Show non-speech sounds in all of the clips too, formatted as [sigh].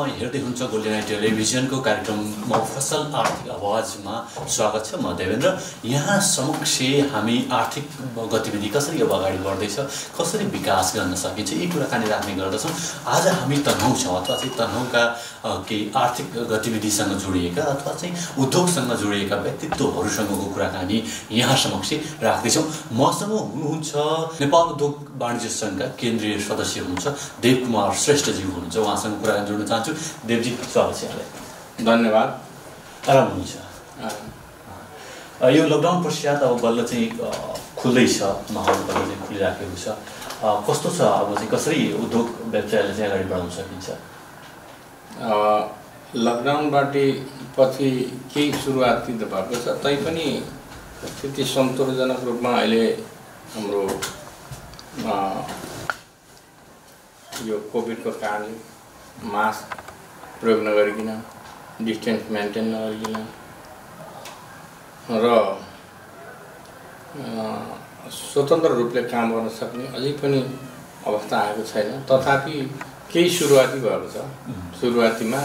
तपाईँ हेर्दै हुनुहुन्छ गोल्डन टेलिभिजनको कार्यक्रम मफसल आर्थिक आवाजमा स्वागत छ म देवेन्द्र। यहाँ समक्ष हामी आर्थिक गतिविधि कसरी अब अगाडि बढ्दैछ कसरी विकास गर्न सकिन्छ यी कुराकानी राख्ने गर्दछौँ। आज हामी तनहुँ छौँ अथवा चाहिँ तनहुँका केही आर्थिक गतिविधिसँग जोडिएका अथवा चाहिँ उद्योगसँग जोडिएका व्यक्तित्वहरूसँगको कुराकानी यहाँ समक्ष राख्दैछौँ। मसँग हुनुहुन्छ नेपाल उद्योग वाणिज्य सङ्घका केन्द्रीय सदस्य हुनुहुन्छ देवकुमार श्रेष्ठज्यू हुनुहुन्छ। उहाँसँग कुराकानी जोड्न चाहन्छु। देवजी स्वागत छ यहाँलाई। धन्यवाद। आराम हुनुहुन्छ? यो लकडाउन पश्चात अब बल्ल चाहिँ अ, खुल्दैछ माहौल बल्ल चाहिँ खुलिराखेको छ। कस्तो छ अब चाहिँ कसरी उद्योग व्यवसायलाई चाहिँ अगाडि बढाउन सकिन्छ? लकडाउनबाट पछि केही सुरुवाती त भएको छ तैपनि त्यति सन्तोषजनक रूपमा अहिले हाम्रो यो कोभिडको कारणले मास्क प्रयोग नगरिकन डिस्टेन्स मेन्टेन नगरिकन र स्वतन्त्र रूपले काम गर्न सक्ने अझै पनि अवस्था आएको छैन। तथापि केही सुरुवाती भएको छ। सुरुवातीमा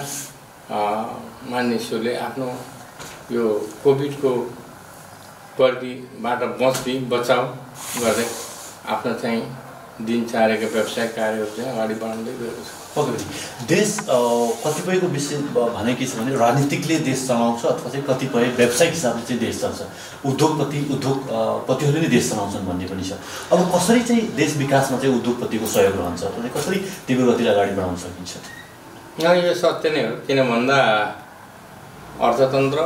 मानिसहरूले आफ्नो यो कोभिडको परिधिबाट बच्ने बचाउ गर्दै आफ्नो चाहिँ दिनचार्यका व्यावसायिक कार्यहरू चाहिँ अगाडि बढाउँदै गएको छ। पनि देश कतिपयको विषय भने के छ भने राजनीतिकले देश चलाउँछ अथवा चाहिँ कतिपय व्यावसायिक हिसाबले चाहिँ देश चल्छ उद्योगपति उद्योगपतिहरूले नै देश चलाउँछन् भन्ने पनि छ। अब कसरी चाहिँ देश विकासमा चाहिँ उद्योगपतिको सहयोग रहन्छ अथवा कसरी तीव्र गतिले अगाडि बढाउन सकिन्छ? यो सत्य नै हो। किन भन्दा अर्थतन्त्र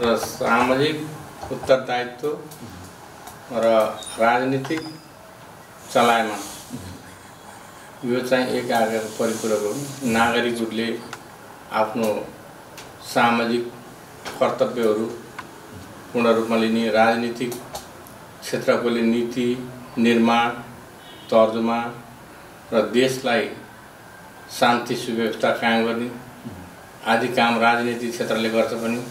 र सामाजिक उत्तरदायित्व र राजनीतिक चलायमान। यो चाहिँ एक आर्काको परिपूरक हो। नागरिकहरूले आफ्नो सामाजिक कर्तव्यहरू पूर्ण रूपमा लिने राजनीतिक क्षेत्रकोले नीति निर्माण तर्जुमा र देशलाई शान्ति सुव्यवस्था कायम गर्ने आदि काम राजनीतिक क्षेत्रले गर्छ पनि।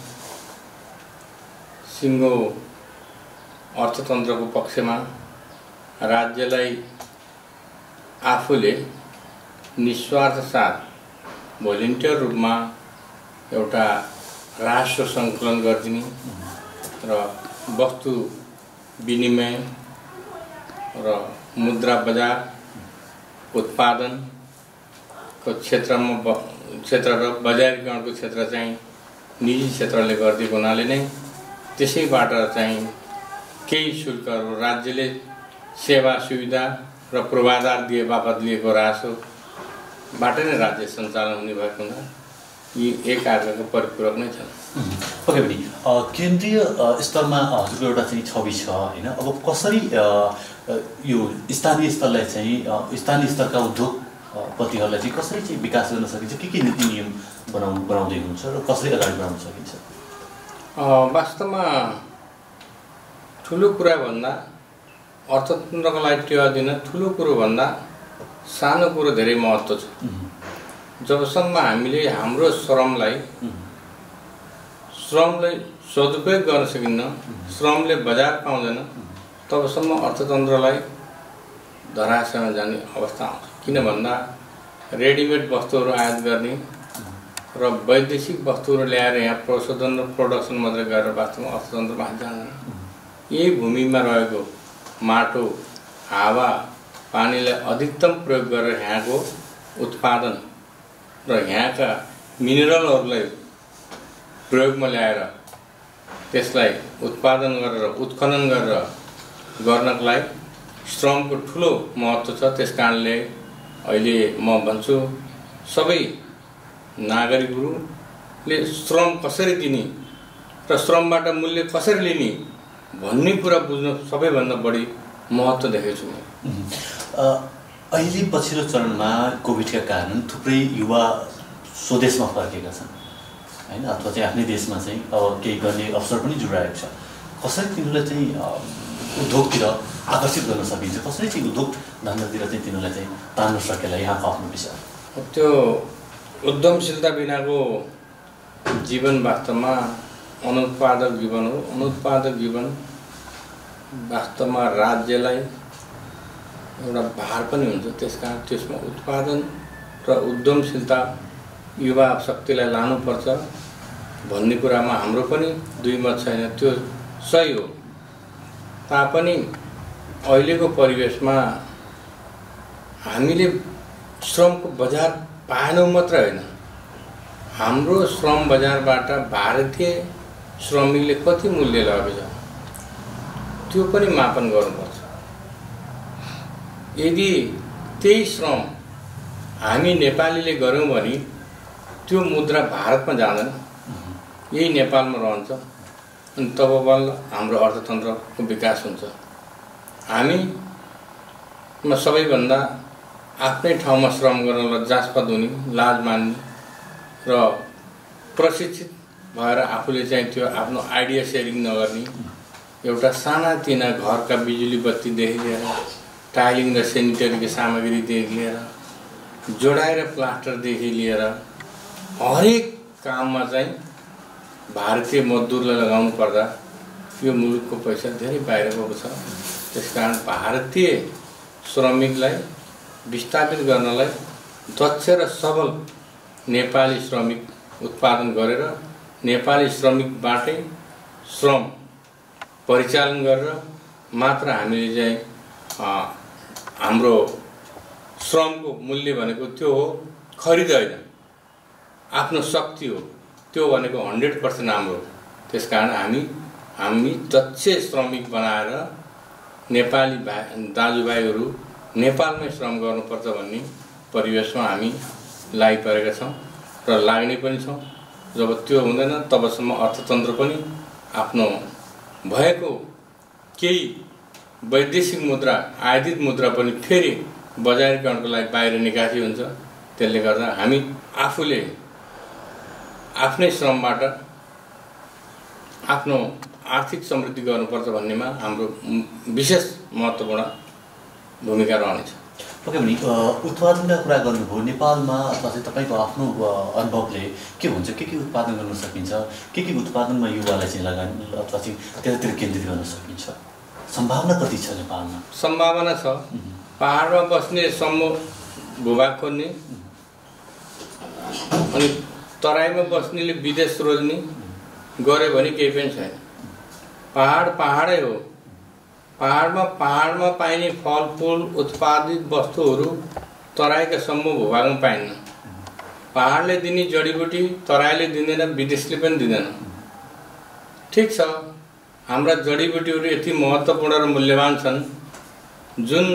सिङ्गो अर्थतन्त्रको पक्षमा राज्यलाई आफूले निस्वार्थ साथ भोलिन्टियर रूपमा एउटा राष्ट्र सङ्कलन गरिदिने र वस्तु विनिमय र मुद्रा बजार उत्पादनको क्षेत्रमा ब क्षेत्र र बजारीकरणको क्षेत्र चाहिँ निजी क्षेत्रले गरिदिएको हुनाले नै त्यसैबाट चाहिँ केही शुल्कहरू राज्यले सेवा सुविधा र पूर्वाधार दिए बापत लिएको रासोबाट नै राज्य सञ्चालन हुने भएको हुँदा यी एक अर्काको परिपूरक नै छन्। पक्कै पनि अ, केन्द्रीय स्तरमा हजुरको एउटा चाहिँ छवि छ होइन? अब कसरी यो स्थानीय स्तरलाई चाहिँ स्थानीय स्तरका उद्योगपतिहरूलाई चाहिँ कसरी चाहिँ विकास गर्न सकिन्छ? के के नीति नियम बनाउ बनाउँदै हुनुहुन्छ र कसरी अगाडि बढाउन सकिन्छ? वास्तवमा ठुलो कुरा भन्दा अर्थतन्त्रको लागि टेवा दिन ठुलो कुरो भन्दा सानो कुरो धेरै महत्त्व छ। जबसम्म हामीले हाम्रो श्रमलाई उम्, श्रमलाई सदुपयोग गर्न सकिन्न श्रमले बजार पाउँदैन तबसम्म अर्थतन्त्रलाई धराशयमा जाने अवस्था आउँछ। किन भन्दा रेडिमेड वस्तुहरू आयात गर्ने र वैदेशिक वस्तुहरू ल्याएर यहाँ प्रशोधन र प्रोडक्सन मात्रै गरेर वास्तवमा अर्थतन्त्रमा जाँदैन। यही भूमिमा रहेको माटो हावा पानीलाई अधिकतम प्रयोग गरेर यहाँको उत्पादन र यहाँका मिनरलहरूलाई प्रयोगमा ल्याएर त्यसलाई उत्पादन गरेर उत्खनन गरेर गर्नको लागि श्रमको ठुलो महत्त्व छ। त्यस कारणले अहिले म भन्छु सबै नागरिकहरूले श्रम कसरी दिने र श्रमबाट मूल्य कसरी लिने भन्ने कुरा बुझ्न सबैभन्दा बढी महत्त्व देखेको छु अहिले पछिल्लो चरणमा कोभिडका कारण थुप्रै युवा स्वदेशमा फर्केका छन् होइन? अथवा चाहिँ आफ्नै देशमा चाहिँ अब केही गर्ने अवसर पनि जुडाएको छ। कसरी तिनीहरूलाई चाहिँ उद्योगतिर आकर्षित गर्न सकिन्छ? कसरी चाहिँ उद्योग धन्दातिर चाहिँ तिनीहरूलाई चाहिँ तान्न सकेला यहाँको आफ्नो विषय त्यो उद्यमशीलता बिनाको जीवन वास्तवमा अनुत्पादक जीवन हो। अनुत्पादक जीवन वास्तवमा राज्यलाई एउटा भार पनि हुन्छ। त्यस कारण त्यसमा उत्पादन र उद्यमशीलता युवा शक्तिलाई लानुपर्छ भन्ने कुरामा हाम्रो पनि दुई मत छैन। त्यो सही हो। तापनि अहिलेको परिवेशमा हामीले श्रमको बजार पाएनौँ मात्र होइन। हाम्रो श्रम बजारबाट भारतीय श्रमिकले कति मूल्य लगेको छ त्यो पनि मापन गर्नुपर्छ। यदि त्यही श्रम हामी नेपालीले गऱ्यौँ भने त्यो मुद्रा भारतमा जाँदैन। यही नेपालमा रहन्छ। अनि तब बल्ल हाम्रो अर्थतन्त्रको विकास हुन्छ। हामीमा सबैभन्दा आफ्नै ठाउँमा श्रम गर्नलाई जाँचपात हुने लाज मान्ने र प्रशिक्षित भएर आफूले चाहिँ त्यो आफ्नो आइडिया सेयरिङ नगर्ने एउटा सानातिना घरका बिजुली बत्तीदेखि लिएर टाइलिङ र सेनिटरीको सामग्रीदेखि लिएर जोडाएर प्लास्टरदेखि लिएर हरेक काममा चाहिँ भारतीय मजदुरलाई लगाउनु पर्दा यो मुलुकको पैसा धेरै बाहिर गएको छ। त्यस कारण भारतीय श्रमिकलाई विस्थापित गर्नलाई दक्ष र सबल नेपाली श्रमिक उत्पादन गरेर नेपाली श्रमिकबाटै श्रम परिचालन गरेर मात्र हामीले चाहिँ हाम्रो श्रमको मूल्य भनेको त्यो हो खरिद होइन आफ्नो शक्ति हो। त्यो भनेको हन्ड्रेड पर्सेन्ट हाम्रो त्यस कारण हामी हामी दक्ष श्रमिक बनाएर नेपाली भाइ दाजुभाइहरू नेपालमै श्रम गर्नुपर्छ भन्ने परिवेशमा हामी लागिपरेका छौँ र लाग्ने पनि छौँ। जब त्यो हुँदैन तबसम्म अर्थतन्त्र पनि आफ्नो भएको केही वैदेशिक मुद्रा आयातित मुद्रा पनि फेरि बजारीकरणको लागि बाहिर निकासी हुन्छ। त्यसले गर्दा हामी आफूले आफ्नै श्रमबाट आफ्नो आर्थिक समृद्धि गर्नुपर्छ भन्नेमा हाम्रो विशेष महत्त्वपूर्ण भूमिका रहनेछ पक्कै भने उत्पादनका कुरा गर्नुभयो नेपालमा अथवा चाहिँ तपाईँको आफ्नो अनुभवले के हुन्छ? के के उत्पादन गर्न सकिन्छ? के के उत्पादनमा युवालाई चाहिँ लगानी अथवा चाहिँ त्यतातिर केन्द्रित गर्न सकिन्छ? सम्भावना कति छ नेपालमा? सम्भावना छ। पाहाडमा बस्ने समूह भूभाग खोज्ने अनि तराईमा बस्नेले विदेश रोज्ने गऱ्यो भने केही पनि छैन। पाहाड पाहाडै हो। पाहाडमा पाहाडमा पाइने फलफुल उत्पादित वस्तुहरू तराईका समूह भूभागमा पाइन्न। पाहाडले दिने जडीबुटी तराईले दिँदैन विदेशले पनि दिँदैन। ठिक छ हाम्रा जडीबुटीहरू यति महत्त्वपूर्ण र मूल्यवान छन्। जुन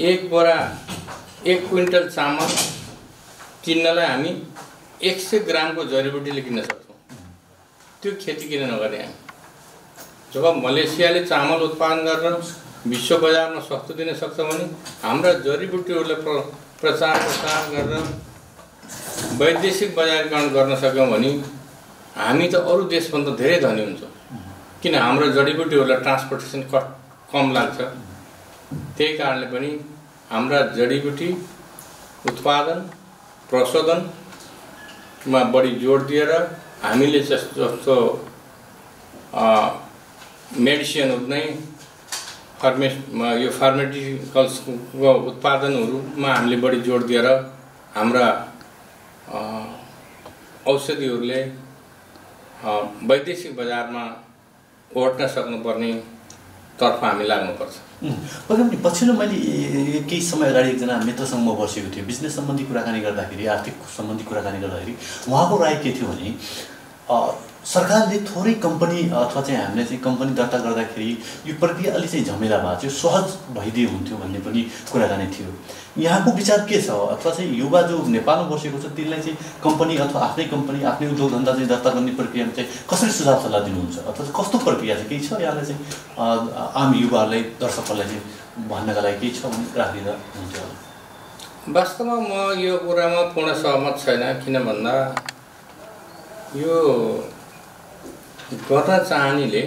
एक बोरा एक क्विन्टल चामल किन्नलाई हामी एक सय ग्रामको जडीबुटीले किन्न सक्छौँ। त्यो खेती किन नगर्ने हामी? जब मलेसियाले चामल उत्पादन गरेर विश्व बजारमा सस्तो दिन सक्छ भने हाम्रा जडीबुटीहरूलाई प्र प्रचार प्रसार गरेर वैदेशिक बजारीकरण गर्न सक्यौँ भने हामी त अरू देशभन्दा धेरै धनी हुन्छौँ। किन हाम्रो जडीबुटीहरूलाई ट्रान्सपोर्टेसन कट कम लाग्छ। त्यही कारणले पनि हाम्रा जडीबुटी उत्पादन प्रशोधनमा बढी जोड दिएर हामीले जस्तो जस्तो मेडिसिनहरू नै फार्मेस यो फार्मेटिकल्सको उत्पादनहरूमा हामीले बढी जोड दिएर हाम्रा औषधिहरूले वैदेशिक बजारमा ओट्न सक्नुपर्ने तर्फ हामी लाग्नुपर्छ। पनि पछिल्लो मैले केही समय अगाडि एकजना मित्रसँग म बसेको थिएँ। बिजनेस सम्बन्धी कुराकानी गर्दाखेरि आर्थिक सम्बन्धी कुराकानी गर्दाखेरि उहाँको राय के थियो भने सरकारले थोरै कम्पनी अथवा चाहिँ हामीले चाहिँ कम्पनी दर्ता गर्दाखेरि यो प्रक्रिया अलिक चाहिँ झमेला भएको थियो सहज भइदियो हुन्थ्यो भन्ने पनि कुराकानी थियो। यहाँको विचार के छ? अथवा चाहिँ युवा जो नेपालमा बसेको छ तिनलाई चाहिँ कम्पनी अथवा आफ्नै कम्पनी आफ्नै उद्योग धन्दा चाहिँ दर्ता गर्ने प्रक्रियामा चाहिँ कसरी सुझाव सल्लाह दिनुहुन्छ? अथवा कस्तो प्रक्रिया चाहिँ केही छ यहाँलाई चाहिँ आम युवाहरूलाई दर्शकहरूलाई चाहिँ भन्नका लागि केही छ भने राखिदिँदा हुन्थ्यो वास्तवमा म यो कुरामा पूर्ण सहमत छैन किन भन्दा यो गर्न चाहनेले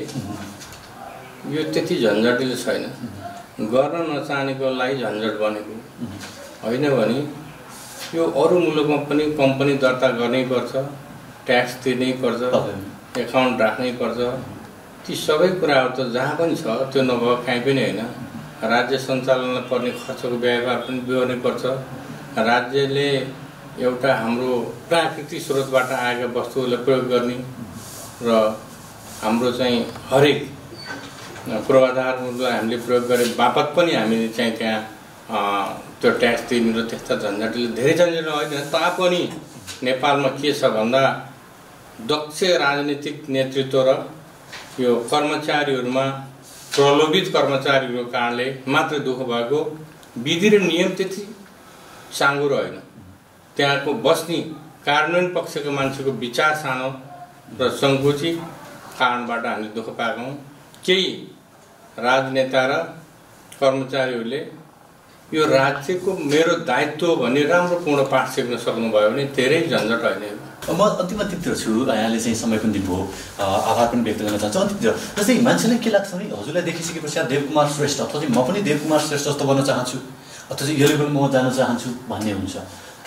यो त्यति झन्झटिलो छैन। गर्न नचाहनेको लागि झन्झट बनेको। होइन भने यो अरू मुलुकमा पनि कम्पनी दर्ता गर्नै पर्छ ट्याक्स तिर्नै पर्छ एकाउन्ट राख्नै पर्छ। ती सबै कुराहरू त जहाँ पनि छ त्यो नभए काहीँ पनि होइन। राज्य सञ्चालनमा पर्ने खर्चको व्यवहार पनि बिहोर्नै पर्छ। राज्यले एउटा हाम्रो प्राकृतिक स्रोतबाट आएका वस्तुहरूलाई प्रयोग गर्ने र हाम्रो चाहिँ हरेक पूर्वाधारहरूलाई हामीले प्रयोग गरे बापत पनि हामीले चाहिँ त्यहाँ त्यो ट्याक्स दिने र त्यस्ता झन्झटले धेरै झन्झट होइन तापनि नेपालमा के छ भन्दा दक्ष राजनीतिक नेतृत्व र यो कर्मचारीहरूमा प्रलोभित कर्मचारीहरूको कारणले मात्र दुःख भएको विधि र नियम त्यति साँगुरो होइन। त्यहाँको बस्ने कार्यान्वयन पक्षको मान्छेको विचार सानो र सङ्कुचित कारणबाट हामीले दुःख पाएका हौँ। केही राजनेता र कर्मचारीहरूले यो राज्यको मेरो दायित्व भन्ने राम्रो पूर्ण पाठ सिक्न सक्नुभयो भने धेरै झन्झट होइन। म अन्तिम अन्तिमतिर छु यहाँले चाहिँ समय पनि दिनुभयो। आभार पनि व्यक्त गर्न चाहन्छु। अन्तिमतिर जस्तै मान्छेलाई के लाग्छ भने हजुरलाई देखिसके पश्चात देवकुमार श्रेष्ठ अथवा म पनि देवकुमार श्रेष्ठ जस्तो बन्न चाहन्छु। अथवा चाहिँ यो लेभल म जान चाहन्छु भन्ने हुन्छ।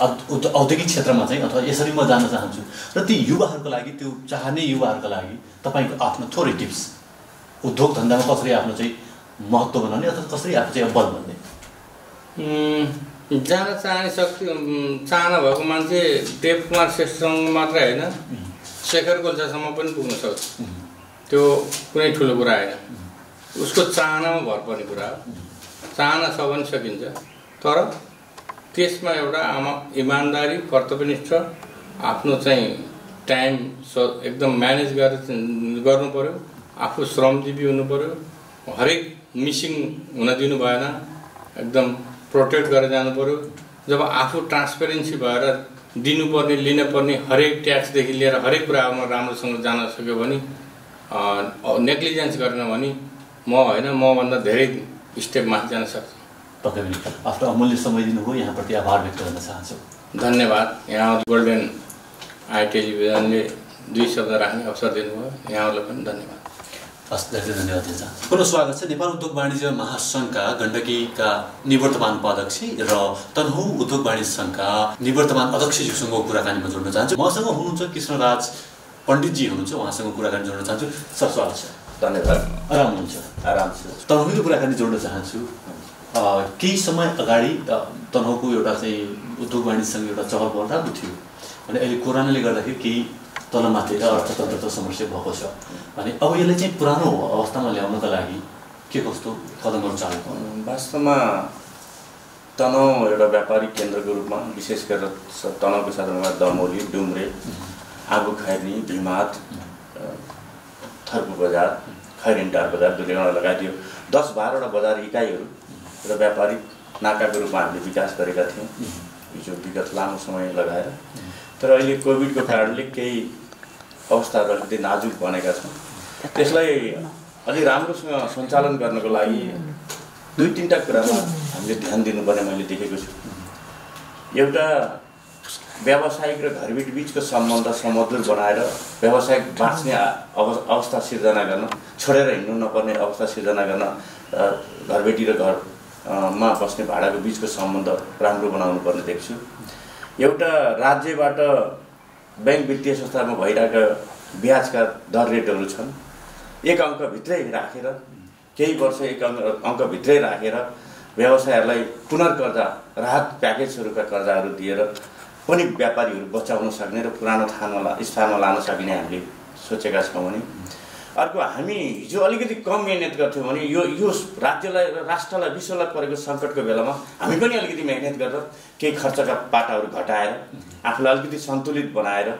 औद्योगिक क्षेत्रमा चाहिँ अथवा यसरी म जान चाहन्छु। र ती युवाहरूको लागि त्यो चाहने युवाहरूको लागि तपाईँको आफ्नो थोरै टिप्स। उद्योग धन्दामा कसरी आफ्नो चाहिँ महत्त्व बनाउने अथवा कसरी आफू चाहिँ बल भन्ने जान चाहने शक्ति चाहना भएको मान्छे देव कुमार श्रेष्ठसँग मात्रै होइन। शेखर गोल्छासम्म पनि पुग्न सक्छ। त्यो कुनै ठुलो कुरा होइन। उसको चाहनामा भर पर्ने कुरा हो। चाहना छ भने सकिन्छ। तर त्यसमा एउटा आमा इमान्दारी कर्तव्यनिष्ठ आफ्नो चाहिँ टाइम स एकदम म्यानेज गरेर गर्नु पऱ्यो आफू श्रमजीवी हुनु पऱ्यो हरेक मिसिङ हुन दिनु भएन एकदम प्रोटेक्ट गरेर जानु पऱ्यो जब आफू ट्रान्सपेरेन्सी भएर दिनुपर्ने लिनुपर्ने हरेक ट्याक्सदेखि लिएर हरेक कुरामा राम्रोसँग जान सक्यो भने नेग्लिजेन्स गरेन भने म होइन मभन्दा धेरै स्टेप माथि जान सक्छ। तपाईँ पनि आफ्नो अमूल्य समय दिनुभयो। यहाँप्रति आभार व्यक्त गर्न चाहन्छु। धन्यवाद। यहाँ गोल्डेन आई टेलिभिजनले दुई शब्द राख्ने अवसर दिनुभयो। यहाँहरूलाई पनि धन्यवाद। हस् धेरै धेरै धन्यवाद दिन चाहन्छु। पुनः स्वागत छ। नेपाल उद्योग वाणिज्य महासङ्घका गण्डकीका निवर्तमान उपाध्यक्ष र तनहु उद्योग वाणिज्य सङ्घका निवर्तमान अध्यक्षज्यूसँगको कुराकानीमा जोड्न चाहन्छु। मसँग हुनुहुन्छ कृष्णराज पण्डितजी हुनुहुन्छ। उहाँसँग कुराकानी जोड्न चाहन्छु। सर स्वागत छ। धन्यवाद। आराम हुनुहुन्छ। आराम छ। तनहुको कुराकानी जोड्न चाहन्छु। केही समय अगाडि तनहुको एउटा चाहिँ उद्योग वाणिज्यसँग एउटा चहल पहल थियो। अनि अहिले कोरोनाले गर्दाखेरि केही तलमाथि र अर्थतन्त्रको समस्या भएको छ। भने अब यसलाई चाहिँ पुरानो अवस्थामा ल्याउनका लागि के कस्तो कदमहरू चालेको? वास्तवमा तनाउ एउटा व्यापारिक केन्द्रको रूपमा विशेष गरेर तनाउको साधनमा दमोली डुम्रे आगो खैर्नी भिमात थर्पु बजार खैरिन्टार बजार दुर्गाडा लगायत यो दस बाह्रवटा बजार इकाइहरू। र व्यापारिक नाकाको रूपमा हामीले विकास गरेका थियौँ। हिजो विगत लामो समय लगाएर। तर अहिले कोभिडको कारणले केही अवस्थाहरू अलिकति नाजुक बनेका छन् त्यसलाई अझै राम्रोसँग सञ्चालन गर्नको लागि दुई तिनवटा कुरामा हामीले ध्यान दिनुपर्ने मैले देखेको छु। एउटा व्यावसायिक र घरबेटी बिचको सम्बन्ध समधुर बनाएर व्यावसायिक बाँच्ने अव अवस्था सिर्जना गर्न छोडेर हिँड्नु नपर्ने अवस्था सिर्जना गर्न घरबेटी र घर मा बस्ने भाडाको बिचको सम्बन्ध राम्रो बनाउनु पर्ने देख्छु। एउटा राज्यबाट ब्याङ्क वित्तीय संस्थामा भइरहेका ब्याजका दर रेटहरू छन्। एक अङ्कभित्रै राखेर केही वर्ष एक अङ्क अङ्कभित्रै राखेर व्यवसायहरूलाई पुनर्कर्जा राहत प्याकेजहरूका कर्जाहरू दिएर पनि व्यापारीहरू बचाउन सक्ने र पुरानो थानमा स्थानमा लान सकिने हामीले सोचेका छौँ भने। अर्को हामी हिजो अलिकति कम मिहिनेत गर्थ्यौँ भने यो यो राज्यलाई र राष्ट्रलाई विश्वलाई परेको सङ्कटको बेलामा हामी पनि अलिकति मिहिनेत गरेर केही खर्चका पाटाहरू घटाएर आफूलाई अलिकति सन्तुलित बनाएर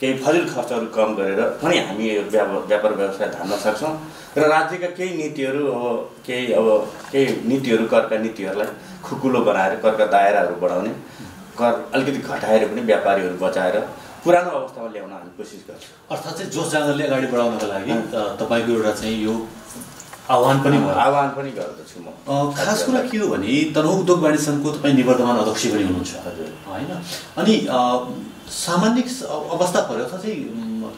केही फजिल खर्चहरू कम गरेर पनि हामी यो व्याप- व्यापार व्यवसाय धान्न सक्छौँ र राज्यका केही नीतिहरू अब केही अब केही नीतिहरू करका नीतिहरूलाई खुकुलो बनाएर करका दायराहरू बढाउने कर अलिकति घटाएर पनि व्यापारीहरू बचाएर पुरानो अवस्थामा ल्याउन हामी कोसिस गर्छौँ। अर्थात् चाहिँ जोस जाँगरले अगाडि बढाउनको लागि तपाईँको एउटा चाहिँ यो आह्वान पनि भयो। आह्वान पनि गर्दछु म। खास कुरा के हो भने तनहु उद्योग वाणिज्य सङ्घको तपाईँ निवर्तमान अध्यक्ष पनि हुनुहुन्छ। हजुर। होइन? अनि सामान्य अवस्था पऱ्यो अथवा चाहिँ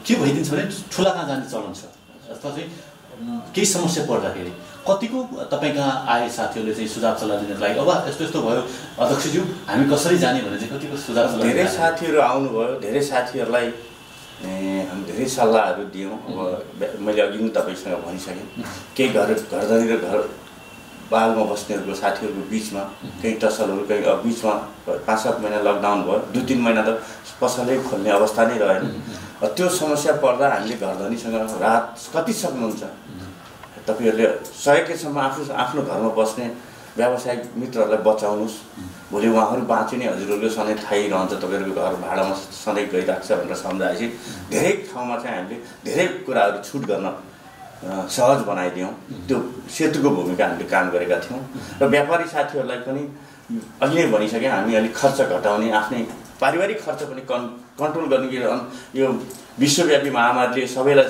के भइदिन्छ भने ठुला कहाँ जाने चलन छ? अथवा चाहिँ केही समस्या पर्दाखेरि। कतिको तपाईँ कहाँ आए साथीहरूले चाहिँ सुझाव सल्लाह दिनको लागि अब यस्तो यस्तो भयो अध्यक्षज्यू हामी कसरी जाने भने चाहिँ कतिको सुझाव सल्लाह धेरै? साथीहरू आउनुभयो धेरै साथीहरूलाई हामी धेरै सल्लाहहरू दियौँ। अब मैले अघि नै तपाईँसँग भनिसकेँ केही घर घरधनी र घर बालमा बस्नेहरूको साथीहरूको बिचमा केही टसलहरू केही बिचमा पाँच सात महिना लकडाउन भयो दुई तिन महिना त पसलै खोल्ने अवस्था नै रहेन। त्यो समस्या पर्दा हामीले घरधनीसँग रात कति सक्नुहुन्छ? तपाईँहरूले सकेसम्म आफ्नो आफ्नो घरमा बस्ने व्यावसायिक मित्रहरूलाई बचाउनुहोस्। भोलि उहाँहरू बाँच्यो नि हजुरहरूको सधैँ थाहै रहन्छ तपाईँहरूको घर भाडामा सधैँ गइरहेको छ भनेर सम्झाएपछि धेरै ठाउँमा चाहिँ हामीले धेरै कुराहरू छुट गर्न सहज बनाइदियौँ। त्यो सेतुको भूमिका हामीले काम गरेका थियौँ। र व्यापारी साथीहरूलाई पनि अहिले नै भनिसकेँ हामी अलिक खर्च घटाउने आफ्नै पारिवारिक खर्च पनि कन् कन्ट्रोल गर्ने कि यो विश्वव्यापी महामारीले सबैलाई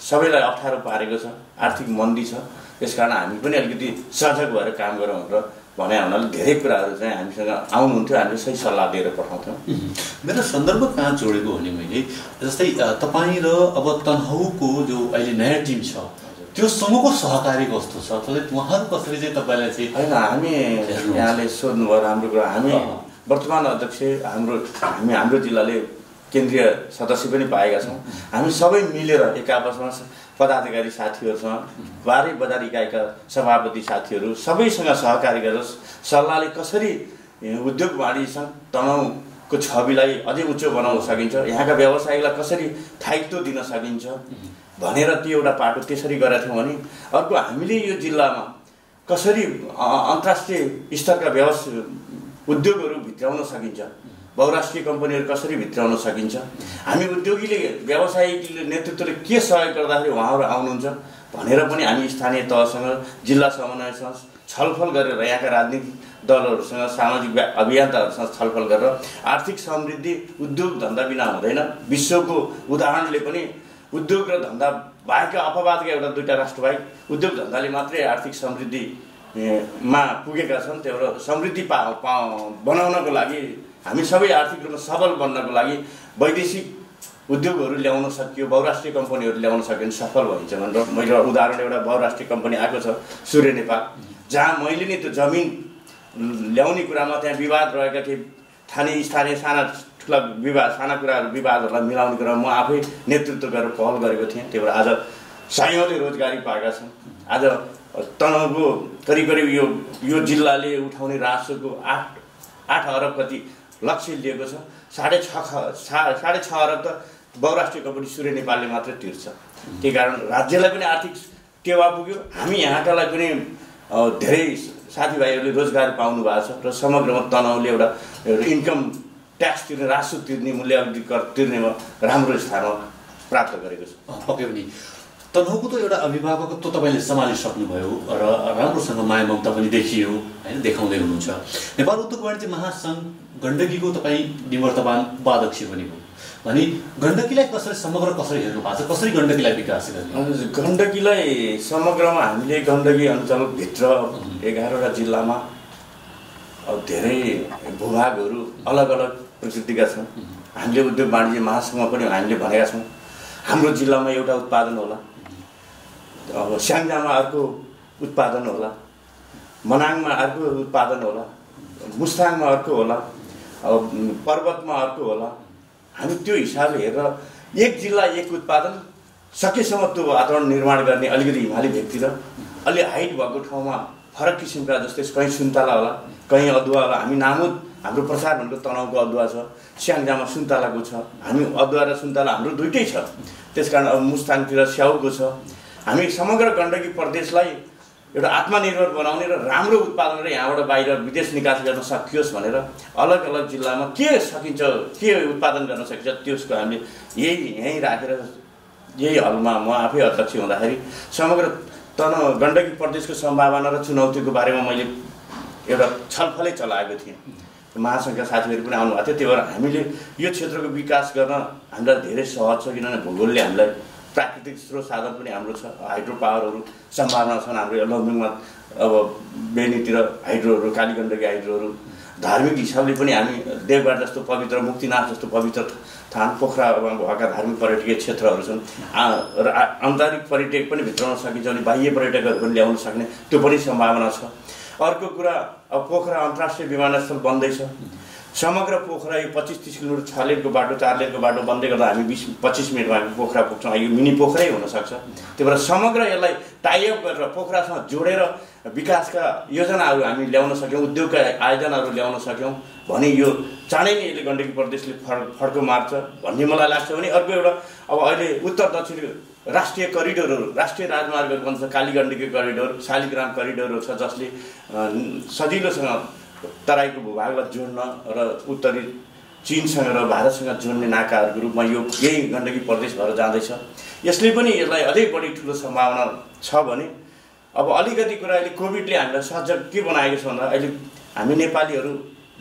सबैलाई अप्ठ्यारो पारेको छ आर्थिक मन्दी छ। त्यस कारण हामी पनि अलिकति सजग भएर काम गरौँ भनेर भने हुनाले धेरै कुराहरू चाहिँ हामीसँग आउनुहुन्थ्यो हामीले सही सल्लाह दिएर पठाउँथ्यौँ। मेरो सन्दर्भ कहाँ जोडेको भने मैले जस्तै तपाईँ र अब तनहुको जो अहिले नयाँ टिम छ त्योसँगको सहकारी कस्तो छ? उहाँहरू कसरी चाहिँ तपाईँलाई चाहिँ होइन हामी यहाँले सोध्नुभयो राम्रो कुरा। हामी। वर्तमान अध्यक्ष हाम्रो हामी हाम्रो जिल्लाले केन्द्रीय सदस्य पनि पाएका छौँ। हामी सबै मिलेर एक आपसमा पदाधिकारी साथीहरूसँग बाह्रै बजार इकाइका सभापति साथीहरू सबैसँग सहकारी गरेर सल्लाहले कसरी उद्योग वाणिज्य तनाउको छविलाई अझै उच्च बनाउन सकिन्छ यहाँका व्यवसायीलाई कसरी स्थायित्व दिन सकिन्छ भनेर त्यो एउटा पाटो त्यसरी गरेका थियौँ भने अर्को हामीले यो जिल्लामा कसरी अन्तर्राष्ट्रिय स्तरका व्यवस उद्योगहरू भित्राउन सकिन्छ बहुराष्ट्रिय कम्पनीहरू कसरी भित्राउन सकिन्छ? हामी उद्योगीले व्यावसायिक नेतृत्वले के सहयोग गर्दाखेरि उहाँहरू आउनुहुन्छ भनेर पनि हामी स्थानीय तहसँग जिल्ला समन्वयसँग छलफल गरेर यहाँका राजनीतिक दलहरूसँग सामाजिक अभियन्ताहरूसँग छलफल गरेर आर्थिक समृद्धि उद्योग धन्दा बिना हुँदैन। विश्वको उदाहरणले पनि उद्योग र धन्दा बाहेकका अपवादका एउटा दुईवटा राष्ट्रबाहेक उद्योग धन्दाले मात्रै आर्थिक समृद्धि ए, मा पुगेका छन् त्यो एउटा समृद्धि पा बनाउनको लागि हामी सबै आर्थिक रूपमा सबल बन्नको लागि वैदेशिक उद्योगहरू ल्याउन सकियो बहुराष्ट्रिय कम्पनीहरू ल्याउन सक्यो भने सफल भइन्छ भनेर मैले उदाहरण एउटा बहुराष्ट्रिय कम्पनी आएको छ सूर्य नेपाल। जहाँ मैले नै त्यो जमिन ल्याउने कुरामा त्यहाँ विवाद रहेका केही स्थानीय स्थानीय साना ठुला विवाद साना कुराहरू विवादहरूलाई मिलाउने कुरामा म आफै नेतृत्व गरेर पहल गरेको थिएँ। त्यही भएर आज सयौँले रोजगारी पाएका छन्। आज तनहुको करिब करिब यो यो जिल्लाले उठाउने राजस्वको आठ आठ अरब कति लक्ष्य लिएको छ। साढे छ ख- सा- साढे छ अरब त बहुराष्ट्रिय कम्पनी सूर्य नेपालले मात्रै तिर्छ। त्यही कारण राज्यलाई पनि आर्थिक टेवा पुग्यो। हामी यहाँकालाई पनि धेरै साथीभाइहरूले रोजगार पाउनु भएको छ र समग्रमा तनाउले एउटा इन्कम ट्याक्स तिर्ने राजस्व तिर्ने मूल्यावधि कर तिर्नेमा राम्रो स्थानमा प्राप्त गरेको छ। पक्कै पनि। तनहुको त एउटा अभिभावकत्व तपाईँले सम्हालिसक्नुभयो र राम्रोसँग माया ममता पनि देखियो होइन? देखाउँदै हुनुहुन्छ। नेपाल उद्योग वाणिज्य महासङ्घ गण्डकीको तपाईँ निवर्तमान उपाध्यक्ष पनि हो भने गण्डकीलाई कसरी समग्र कसरी हेर्नु भएको छ? कसरी गण्डकीलाई विकास गर्ने? गण्डकीलाई समग्रमा हामीले गण्डकी अञ्चलभित्र एघारवटा जिल्लामा धेरै भूभागहरू अलग अलग प्रकृतिका छन्। हामीले उद्योग वाणिज्य महासङ्घमा पनि हामीले भनेका छौँ। हाम्रो जिल्लामा एउटा उत्पादन होला। अब स्याङ्जामा अर्को उत्पादन होला मनाङमा अर्को उत्पादन होला मुस्ताङमा अर्को होला अब पर्वतमा अर्को होला। हामी त्यो हिसाबले हेरेर एक जिल्ला एक उत्पादन सकेसम्म त्यो वातावरण निर्माण गर्ने अलिकति हिमाली भेगतिर अलि हाइट भएको ठाउँमा फरक किसिमका जस्तै कहीँ सुन्तला होला कहीँ अदुवा होला। हामी नामुद हाम्रो प्रचार भनेको तनाउको अदुवा छ स्याङ्जामा सुन्तलाको छ। हामी अदुवा र सुन्तला हाम्रो दुइटै छ। त्यस कारण अब मुस्ताङतिर स्याउको छ हामी समग्र गण्डकी प्रदेशलाई एउटा आत्मनिर्भर बनाउने र राम्रो उत्पादन र यहाँबाट बाहिर विदेश निकास गर्न सकियोस् भनेर अलग अलग जिल्लामा के सकिन्छ के उत्पादन गर्न सकिन्छ त्यसको हामीले यही यहीँ राखेर यही हलमा म आफै अध्यक्ष हुँदाखेरि समग्र तन गण्डकी प्रदेशको सम्भावना र चुनौतीको बारेमा मैले एउटा छलफलै चलाएको थिएँ। महासङ्घका साथीहरू पनि आउनुभएको थियो। त्यही भएर हामीले यो क्षेत्रको विकास गर्न हामीलाई धेरै सहज छ किनभने भूगोलले हामीलाई प्राकृतिक स्रोत साधन पनि हाम्रो छ हाइड्रो पावरहरू सम्भावना छन् हाम्रो यो लमजुङमा अब बेनीतिर हाइड्रोहरू कालीगण्डकी हाइड्रोहरू धार्मिक हिसाबले पनि हामी देवघाट जस्तो पवित्र मुक्तिनाथ जस्तो पवित्र थान पोखरामा भएका धार्मिक पर्यटकीय क्षेत्रहरू छन्। र आन्तरिक पर्यटक पनि भित्राउन सकिन्छ भने बाह्य पर्यटकहरू पनि ल्याउन सक्ने त्यो पनि सम्भावना छ। अर्को कुरा अब पोखरा अन्तर्राष्ट्रिय विमानस्थल बन्दैछ। समग्र पोखरा यो पच्चिस तिस किलोमिटर छ लेनको बाटो चार लेनको बाटो बन्दै गर्दा हामी बिस पच्चिस मिनटमा हामी पोखरा पुग्छौँ। यो मिनी पोखरै हुनसक्छ। त्यही भएर समग्र यसलाई टाइअप गरेर पोखरासँग जोडेर विकासका योजनाहरू हामी ल्याउन सक्यौँ उद्योगका आयोजनाहरू ल्याउन सक्यौँ भने यो चाँडै नै यसले गण्डकी प्रदेशले फड फड्को मार्छ भन्ने मलाई लाग्छ भने अर्को एउटा अब अहिले उत्तर दक्षिण राष्ट्रिय करिडोरहरू राष्ट्रिय राजमार्गहरू बन्छ काली गण्डकी करिडोर शालिग्राम करिडोरहरू छ जसले सजिलोसँग तराईको भूभागलाई जोड्न र उत्तरी चिनसँग र भारतसँग जोड्ने नाकाहरूको रूपमा यो यही गण्डकी प्रदेश भएर जाँदैछ। यसले पनि यसलाई अझै बढी ठुलो सम्भावना छ भने अब अलिकति कुरा अहिले कोभिडले हामीलाई सजग के बनाएको छ भन्दा अहिले हामी नेपालीहरू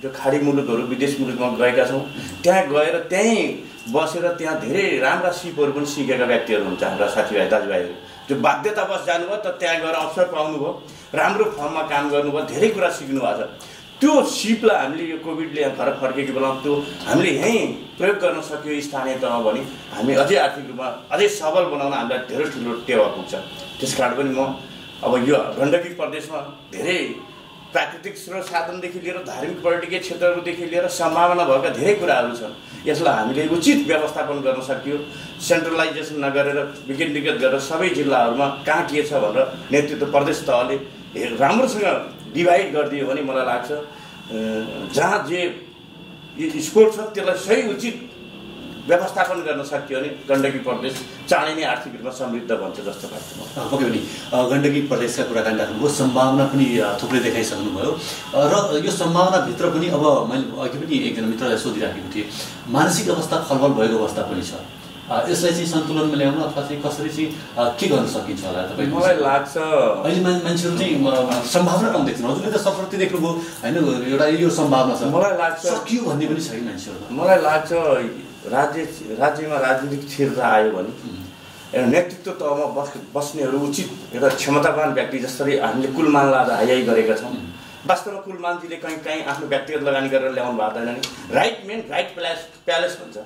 जो खाडी मुलुकहरू विदेश मुलुकमा गएका छौँ त्यहाँ गएर त्यहीँ बसेर त्यहाँ धेरै राम्रा सिपहरू पनि सिकेका व्यक्तिहरू हुन्छ हाम्रा साथीभाइ दाजुभाइहरू। जो बाध्यतावश जानुभयो त त्यहाँ गएर अवसर पाउनुभयो राम्रो फर्ममा काम गर्नुभयो धेरै कुरा सिक्नु भएको छ। त्यो सिपलाई हामीले यो कोभिडले यहाँ घर फर्केको बेलामा त्यो हामीले यहीँ प्रयोग गर्न सक्यो स्थानीय तहमा भने हामी अझै आर्थिक रूपमा अझै सबल बनाउन हामीलाई धेरै ठुलो टेवा पुग्छ। त्यस कारण पनि म अब यो गण्डकी प्रदेशमा धेरै प्राकृतिक स्रोत साधनदेखि लिएर धार्मिक पर्यटकीय क्षेत्रहरूदेखि लिएर सम्भावना भएका धेरै कुराहरू छन्। यसलाई हामीले उचित व्यवस्थापन गर्न सकियो। सेन्ट्रलाइजेसन नगरेर विकेन्द्रीकृत गरेर सबै जिल्लाहरूमा कहाँ के छ भनेर नेतृत्व प्रदेश तहले राम्रोसँग डिभाइड गरिदियो भने मलाई लाग्छ जहाँ जे स्कोर छ त्यसलाई सही उचित व्यवस्थापन गर्न सकियो भने गण्डकी प्रदेश चाँडै नै आर्थिक रूपमा समृद्ध बन्छ जस्तो लाग्छ पक्कै पनि। गण्डकी प्रदेशका कुराकानी राख्नुभयो सम्भावना पनि थुप्रै देखाइसक्नुभयो। र यो सम्भावनाभित्र पनि अब मैले अघि पनि एकजना मित्रलाई सोधिराखेको थिएँ। मानसिक अवस्था खलबल भएको अवस्था पनि छ। यसलाई चाहिँ सन्तुलनमा ल्याउन अथवा चाहिँ कसरी चाहिँ के गर्न सकिन्छ होला तपाईँ? मलाई लाग्छ। अहिले मान मान्छेहरू चाहिँ सम्भावना कम देख्छन् हजुरले त सप्रति देख्नुभयो। होइन एउटा यो सम्भावना छ। मलाई लाग्छ सकियो भन्ने पनि छैन मान्छेहरू मलाई लाग्छ राज्य राज्यमा राजनीतिक स्थिरता आयो भने एउटा नेतृत्व तहमा बस बस्नेहरू उचित एउटा क्षमतावान व्यक्ति जसरी हामीले कुलमान लाँदा हाइहाई गरेका छौँ। वास्तवमा कुलमानजीले कहीँ कहीँ आफ्नो व्यक्तिगत लगानी गरेर ल्याउनु भएको छैन नि। Right main right palace palace भन्छ।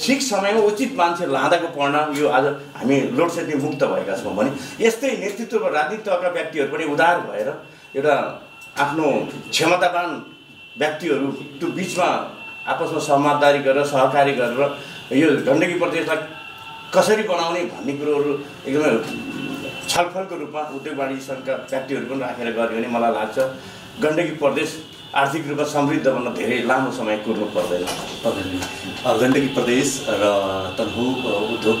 ठिक समयमा उचित मान्छे लाँदाको परिणाम यो आज हामी लोड सेडिङ मुक्त भएका छौँ भने यस्तै नेतृत्व राजनीतिक तहका व्यक्तिहरू पनि उदार भएर एउटा आफ्नो क्षमतावान व्यक्तिहरू त्यो बिचमा आपसमा संवाददारी गरेर सहकारी गरेर यो गण्डकी प्रदेशलाई कसरी बनाउने भन्ने कुरोहरू एकदमै छलफलको रूपमा उद्योग वाणिज्य सङ्घका व्यक्तिहरू पनि राखेर गऱ्यो भने मलाई लाग्छ गण्डकी प्रदेश आर्थिक रूपमा समृद्ध बन्न धेरै लामो समय कुर्नु पर्दैन। गण्डकी प्रदेश र तनहु उद्योग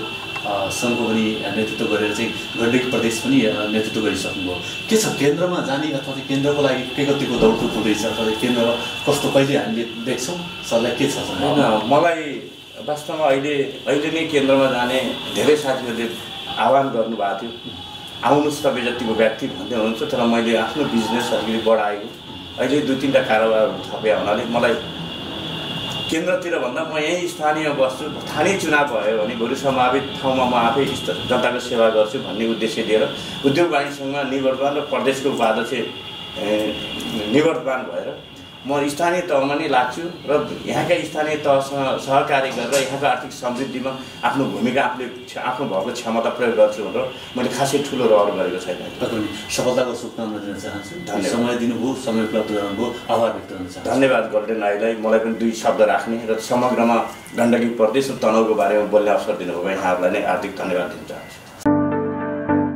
सङ्घको पनि नेतृत्व गरेर चाहिँ गण्डकी प्रदेश पनि नेतृत्व गरिसक्नुभयो। के छ केन्द्रमा जाने अथवा चाहिँ केन्द्रको लागि के कतिको दौडधुप हुँदैछ अथवा केन्द्र कस्तो कहिले हामीले देख्छौँ? सरलाई के छ मलाई वास्तवमा अहिले अहिले नै केन्द्रमा जाने धेरै साथीहरूले आह्वान गर्नुभएको थियो। आउनुहोस् तपाईँ जतिको व्यक्ति भन्दै हुनुहुन्छ तर मैले आफ्नो बिजनेस अलिकति बढाएको। अहिले दुई तिनवटा कारोबारहरू थपे हुनाले मलाई केन्द्रतिर भन्दा म यहीँ स्थानीय बस्छु स्थानीय चुनाव भयो भने भोलि सम्भावित ठाउँमा म आफै जनताको सेवा गर्छु भन्ने उद्देश्य लिएर उद्योग वाणिज्यसँग निवर्तमान र प्रदेशको उपाध्यक्ष निवर्तमान भएर म स्थानीय तहमा नै लाग्छु र यहाँका स्थानीय तहसँग सहकार्य गरेर यहाँको आर्थिक समृद्धिमा आफ्नो भूमिका आफूले आफ्नो भएको क्षमता प्रयोग गर्छु भनेर मैले खासै ठुलो रहर गरेको छैन। सफलताको शुभकामना दिन चाहन्छु। धन्यवाद। समय दिनुभयो समय उपलब्ध गराउनुभयो। आभार व्यक्त गर्न चाहन्छु। धन्यवाद गोल्डेन आईलाई। मलाई पनि दुई शब्द राख्ने र समग्रमा गण्डकी प्रदेश र तनहुको बारेमा बोल्ने अवसर दिनुभयो यहाँहरूलाई नै हार्दिक धन्यवाद दिन चाहन्छु।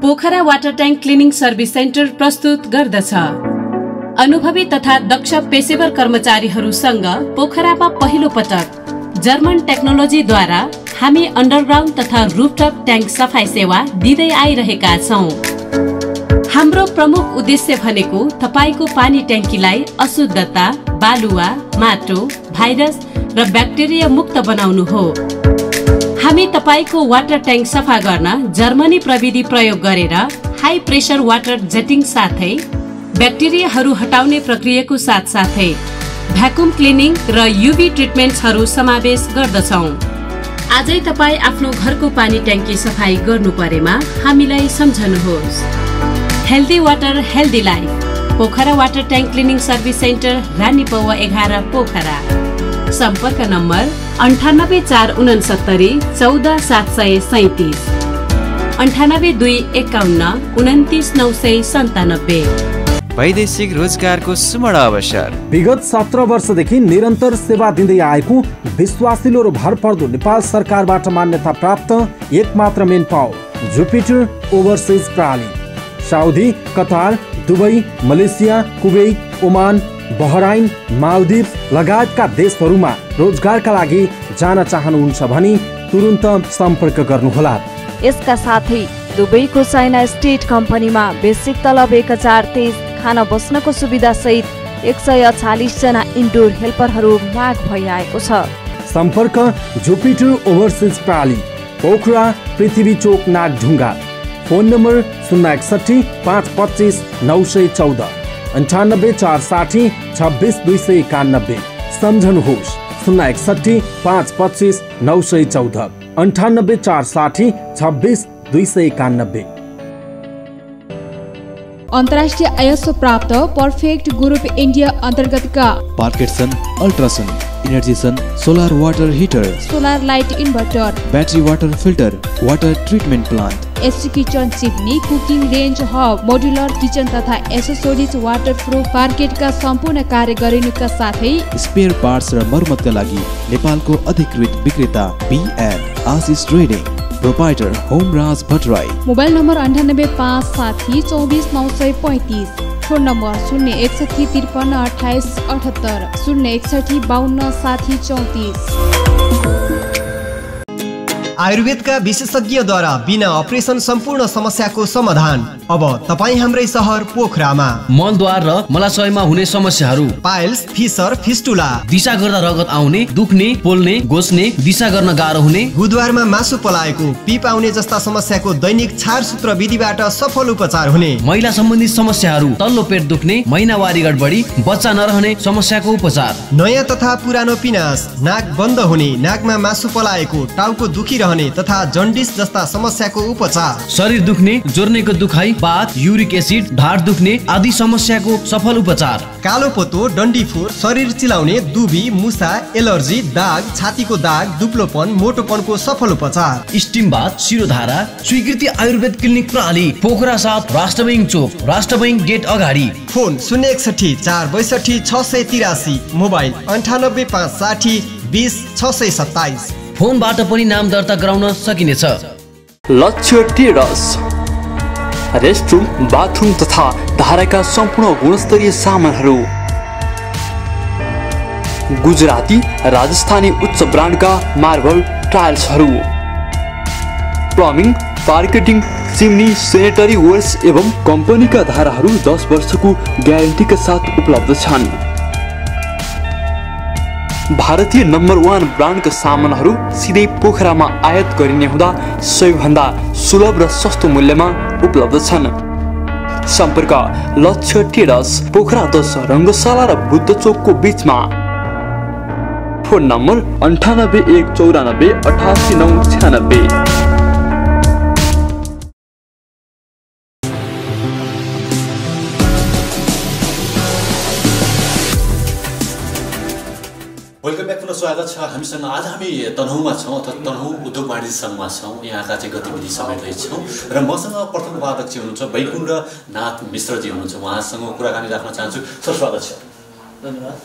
Pokhara water tank cleaning service centre प्रस्तुत गर्दछ। अनुभवी तथा दक्ष पेसेवर कर्मचारीहरूसँग पोखरामा पहिलो पटक जर्मन टेक्नोलोजीद्वारा हामी अन्डरग्राउन्ड तथा रुफटप ट्याङ्क सफाई सेवा दिँदै आइरहेका छौँ। हाम्रो प्रमुख उद्देश्य भनेको तपाईँको पानी ट्याङ्कीलाई अशुद्धता बालुवा माटो भाइरस र ब्याक्टेरिया मुक्त बनाउनु हो। हामी तपाईँको वाटर ट्याङ्क सफा गर्न जर्मनी प्रविधि प्रयोग गरेर हाई प्रेसर वाटर जेटिङ साथै ब्याक्टेरियाहरू हटाउने प्रक्रियाको साथसाथै भ्याकुम क्लिनिङ र युभी ट्रिटमेन्ट्सहरू समावेश गर्दछौँ। आजै तपाईँ आफ्नो घरको पानी ट्याङ्की सफाई गर्नु परेमा हामीलाई सम्झनुहोस्। Healthy water healthy life. Pokhara water tank cleaning service centre Rani Pauwa एघार पोखरा। सम्पर्क नम्बर अन्ठानब्बे चार उनसत्तरी चौध सात सय सैतिस। अन्ठानब्बे दुई एकाउन्न उन्तिस नौ सय सन्तानब्बे। वैदेशिक रोजगारको सुवर्ण अवसर। विगत सत्र वर्षदेखि निरन्तर सेवा दिँदै आएको विश्वासिलो र भरपर्दो नेपाल सरकारबाट मान्यता प्राप्त एकमात्र मेन पावर जुपिटर ओभरसिज प्रणाली Saudi Qatar Dubai Malaysia Kuwait Oman Bahrain Maldives लगायतका देशहरूमा रोजगारका लागि जान चाहनुहुन्छ भने तुरुन्त सम्पर्क गर्नुहोला। यसका साथै दुबईको चाइना स्टेट कम्पनीमा बेसिक तलब एक हजार तेइस खाना बस्नको सुविधा सहित एक सय जना इन्डोर हेल्परहरू माग भइआएको छ। सम्पर्क जुपिटर ओभरसिज प्रणाली पोखरा पृथ्वी चोक नागढुङ्गा। फोन नम्बर शून्य एकसट्ठी पाँच पच्चिस नौ सय चौध अन्ठानब्बे चार साठी छब्बिस दुई सय एकानब्बे। सम्झनुहोस् शून्य एकसट्ठी पाँच पच्चिस नौ सय चौध अन्ठानब्बे चार साठी छब्बिस दुई सय एकानब्बे। अन्तर्राष्ट्रिय आयस्व प्राप्त पर्फेक्ट ग्रुप इन्डिया अन्तर्गतका। Parketsun Ultrasun Energysun solar water heater solar light inverter battery water filter water treatment plant AC kitchen chimney cooking range hub modular kitchen तथा एसेसोरिज वाटर प्रुफ पार्केटका सम्पूर्ण कार्य गरिनुका साथै स्पेयर पार्ट्स र मर्मतका लागि नेपालको अधिकृत विक्रेता B N Ashish trading proprietor Homraj Bhattarai. Mobile number अन्ठानब्बे पाँच साठी चौबिस नौ सय पैँतिस। फोन नम्बर शून्य एकसठी त्रिपन्न अठाइस अठहत्तर। शून्य एकसठी बाहन्न साठी चौतिस। आयुर्वेदका विशेषज्ञद्वारा बिना अपरेसन सम्पूर्ण समस्याको समाधान। अब तपाईँ हाम्रै सहर पोखरामा। मलद्वार र मलाशयमा हुने समस्याहरू। Piles fissure fistula. दिशा गर्दा रगत आउने दुख्ने पोल्ने गोस्ने दिशा गर्न गाह्रो हुने। बुधबारमा मासु पलाएको पिप आउने जस्ता समस्याको दैनिक छार सूत्र विधिबाट सफल उपचार हुने। महिला सम्बन्धी समस्याहरू तल्लो पेट दुख्ने महिनावारी गडबडी बच्चा नरहने समस्याको उपचार। नयाँ तथा पुरानो पिनास नाक बन्द हुने नाकमा मासु पलाएको टाउको दुखिरहने तथा जन्डिस जस्ता समस्याको उपचार। शरीर दुख्ने जोर्नेको दुखाइ बाथ युरिक एसिड ढाड दुख्ने आदि समस्याको सफल उपचार। कालो पोतो डन्डीफोर शरीर चिलाउने दुबी मुसा एलर्जी दाग छातीको दाग दुब्लोपन मोटोपनको सफल उपचार। स्टिम बाथ शिरोधारा स्वीकृति आयुर्वेद क्लिनिक प्रणाली पोखरा साथ राष्ट्र बैङ्क चोक राष्ट्र बैङ्क गेट अगाडि। फोन शून्य एकसठी चार बैसठी छ सय तिरासी मोबाइल अन्ठानब्बे पाँच साठी बिस छ सय सत्ताइस। फोनबाट पनि नाम दर्ता गराउन सकिनेछ। लक्ष्य टेरस रेस्टरुम बाथरुम तथा धाराका सम्पूर्ण गुणस्तरीय सामानहरू। गुजराती राजस्थानी उच्च ब्रान्डका marble टाइल्सहरू। Plumbing parqueting chimney sanitary wares एवं कम्पनीका धाराहरू दस वर्षको ग्यारेन्टीका साथ उपलब्ध छन्। भारतीय नम्बर वान ब्रान्डका सामानहरू सिधै पोखरामा आयात गरिने हुँदा सबैभन्दा सुलभ र सस्तो मूल्यमा उपलब्ध छन्। सम्पर्क लक्ष्य टेरस पोखरा दस रङ्गशाला र बुद्ध चोकको बिचमा। फोन नम्बर अन्ठानब्बे एक चौरानब्बे अठासी नौ छ्यानब्बे। स्वागत छ। हामीसँग आज हामी तनहुमा छौँ अथवा तनहु उद्योग वाणिज्य सङ्घमा छौँ। यहाँका चाहिँ गतिविधि समेट्दैछौँ र मसँग प्रथम उपाध्यक्ष हुनुहुन्छ वैकुण्ठ नाथ मिश्रजी हुनुहुन्छ। उहाँसँग कुराकानी राख्न चाहन्छु। सर स्वागत छ। धन्यवाद।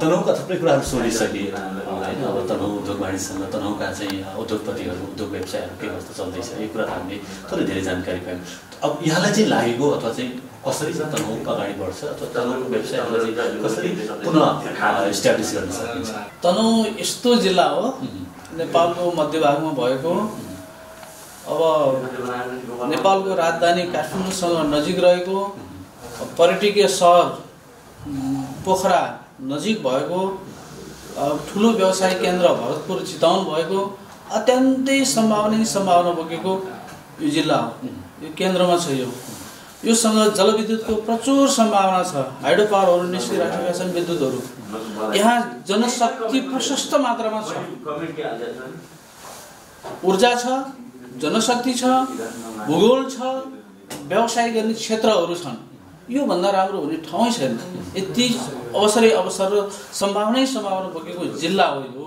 तनहुका थुप्रै कुराहरू सोधिसके होइन अब तनहु उद्योग वाणिज्य सङ्घ तनहुका चाहिँ उद्योगपतिहरू उद्योग व्यवसायहरू के कस्तो चल्दैछ यो कुरा हामीले थोरै धेरै जानकारी पायौँ। अब यहाँलाई चाहिँ लागेको अथवा चाहिँ कसरी चाहिँ तनहु अगाडि बढ्छ अथवा तनहुको व्यवसायहरूलाई चाहिँ कसरी पुनः इस्टाब्लिस गर्न सकिन्छ तनहु यस्तो जिल्ला हो नेपालको मध्यभागमा भएको अब नेपालको राजधानी काठमाडौँसँग नजिक रहेको पर्यटकीय सहर पोखरा नजिक भएको ठुलो व्यवसाय केन्द्र भरतपुर चितवन भएको अत्यन्तै सम्भावना सम्भावना बोकेको यो जिल्ला हो यो केन्द्रमा छ यो योसँग जलविद्युतको प्रचुर सम्भावना छ। हाइड्रो पावरहरू निस्किराखेका छन् विद्युतहरू। यहाँ जनशक्ति प्रशस्त मात्रामा छ। ऊर्जा छ जनशक्ति छ भूगोल छ व्यवसाय गर्ने क्षेत्रहरू छन्। योभन्दा राम्रो हुने ठाउँै छैन। यति अवसरै अवसर र सम्भावनै सम्भावना बोकेको जिल्ला हो यो।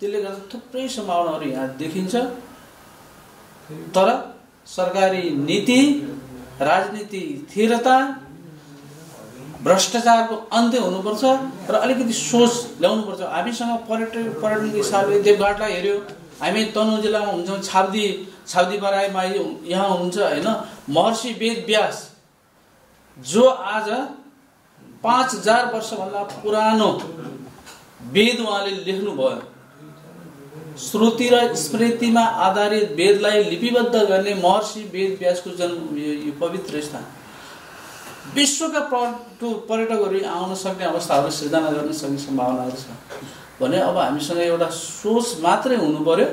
त्यसले गर्दा थुप्रै सम्भावनाहरू यहाँ देखिन्छ। तर सरकारी नीति राजनीति स्थिरता भ्रष्टाचारको अन्त्य हुनुपर्छ र अलिकति सोच ल्याउनुपर्छ। हामीसँग पर्यटन पर्यटनको हिसाबले देवघाटलाई हेऱ्यो। हामी तनहुँ जिल्लामा हुन्छौँ छाब्दी छाब्दी बराईमा यहाँ हुनुहुन्छ होइन? महर्षि वेद व्यास जो आज पाँच हजार वर्षभन्दा पुरानो वेद उहाँले लेख्नुभयो। श्रुति र स्मृतिमा आधारित वेदलाई लिपिबद्ध गर्ने महर्षि वेद व्यासको जन्म यो पवित्र स्थान। विश्वका पर्यटु पर्यटकहरू आउन सक्ने अवस्थाहरू सिर्जना गर्न सक्ने सम्भावनाहरू छ। भने अब हामीसँग एउटा सोच मात्रै हुनु पर्यो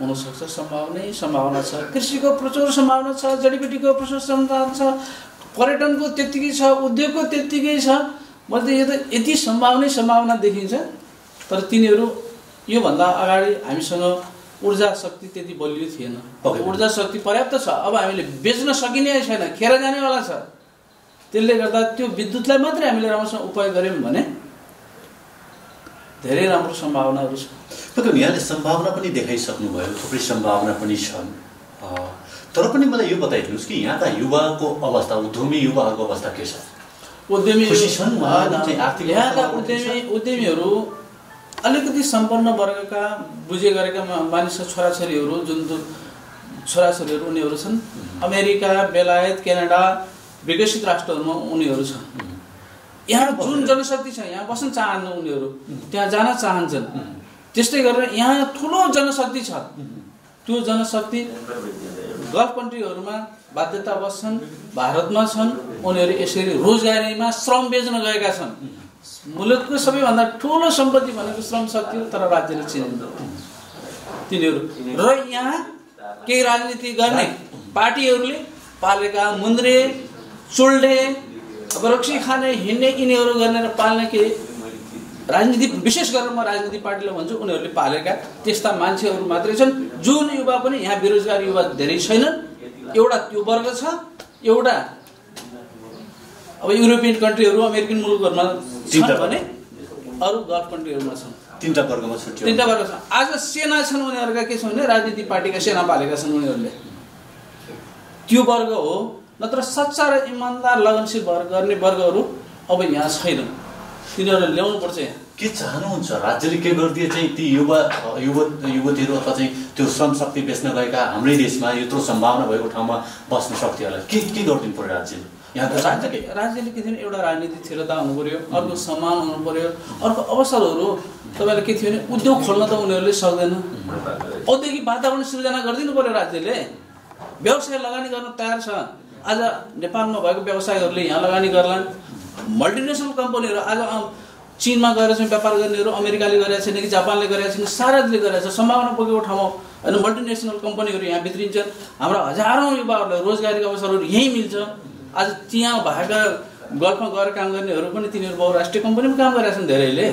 हुनसक्छ सम्भावनै सम्भावना छ। कृषिको प्रचुर सम्भावना छ जडीबुटीको प्रचुर सम्भावना छ पर्यटनको त्यत्तिकै छ उद्योगको त्यत्तिकै छ। मैले यो त यति सम्भावनै सम्भावना देखिन्छ। तर तिनीहरू योभन्दा अगाडि हामीसँग ऊर्जा शक्ति त्यति बलियो थिएन। ऊर्जा शक्ति पर्याप्त छ। अब हामीले बेच्न सकिने छैन। खेर जानेवाला छ। त्यसले गर्दा त्यो विद्युतलाई मात्रै हामीले राम्रोसँग उपयोग गऱ्यौँ भने धेरै राम्रो सम्भावनाहरू छ। मतलब यहाँले सम्भावना पनि देखाइसक्नुभयो। थुप्रै सम्भावना पनि छन्। तर पनि मलाई यो बताइदिनुहोस् कि यहाँका युवाको अवस्था उद्यमी युवाहरूको अवस्था के छ? उद्यमी उद्यमीहरू अलिकति सम्पन्न वर्गका बुझे गरेका मा- मानिस छोराछोरीहरू जुन जुन छोराछोरीहरू उनीहरू छन्। अमेरिका बेलायत क्यानाडा विकसित राष्ट्रहरूमा उनीहरू छन्। यहाँ जुन जनशक्ति छ यहाँ बस्न चाहन्न उनीहरू त्यहाँ जान चाहन्छन्। त्यस्तै गरेर यहाँ ठुलो जनशक्ति छ। त्यो जनशक्ति गल्फ कन्ट्रीहरूमा बाध्यता बस्छन् भारतमा छन्। उनीहरू यसरी रोजगारीमा श्रम बेच्न गएका छन्। मुलुकको सबैभन्दा ठुलो सम्पत्ति भनेको श्रम शक्ति हो तर राज्यले चिनिन्छ तिनीहरू। र यहाँ केही राजनीति गर्ने पार्टीहरूले पालेका मुन्द्रे चुल्डे अब रक्सी खाने हिँड्ने यिनीहरू गर्ने र पाल्ने के राजनीति विशेष गरेर म राजनीति पार्टीलाई भन्छु उनीहरूले पालेका त्यस्ता मान्छेहरू मात्रै छन् जुन युवा पनि यहाँ बेरोजगार युवा धेरै छैनन्। एउटा त्यो वर्ग छ एउटा अब युरोपियन कन्ट्रीहरू अमेरिकन मुलुकहरूमा छन् भने अरू गल्फ कन्ट्रीहरूमा छन्। तिनवटा वर्गमा छुट्यो तिनवटा वर्ग छन्। आज सेना छन् उनीहरूका के छ भने राजनीति पार्टीका सेना पालेका छन् उनीहरूले। त्यो वर्ग हो नत्र सच्चा र इमान्दार लगनशील वर्ग गर्ने वर्गहरू अब यहाँ छैनन्। तिनीहरू ल्याउनुपर्छ यहाँ। के चाहनुहुन्छ? राज्यले के गरिदिए चाहिँ ती युवा युवा युवतीहरू अथवा चाहिँ त्यो श्रम शक्ति बेच्न गएका हाम्रै देशमा यत्रो सम्भावना भएको ठाउँमा बस्न सक्थ्योलाई के के गरिदिनु पर्यो राज्यले? यहाँको राज्यले राज्यले के थियो एउटा राजनीतिक स्थिरता हुनु पर्यो अर्को सम्मान हुनु पर्यो अर्को अवसरहरू तपाईँलाई के थियो भने उद्योग खोल्न त उनीहरूले सक्दैन। औद्योगिक वातावरण सृजना गरिदिनु पर्यो राज्यले। व्यवसाय लगानी गर्न तयार छ। आज नेपालमा भएको व्यवसायहरूले यहाँ लगानी गर्लान्। मल्टिनेसनल कम्पनीहरू आज चिनमा गएर चाहिँ व्यापार गर्नेहरू अमेरिकाले गरेका छैन कि जापानले गरेका छैन साराले गरेका छ। सम्भावना पुगेको ठाउँमा होइन मल्टिनेसनल कम्पनीहरू यहाँ भित्रिन्छन्। हाम्रा हजारौँ युवाहरूलाई रोजगारीको अवसरहरू यहीँ मिल्छ। आज त्यहाँ भएका गल्फमा गएर काम गर्नेहरू पनि तिनीहरू बहुराष्ट्रिय कम्पनीमा काम गरेका छन् धेरैले।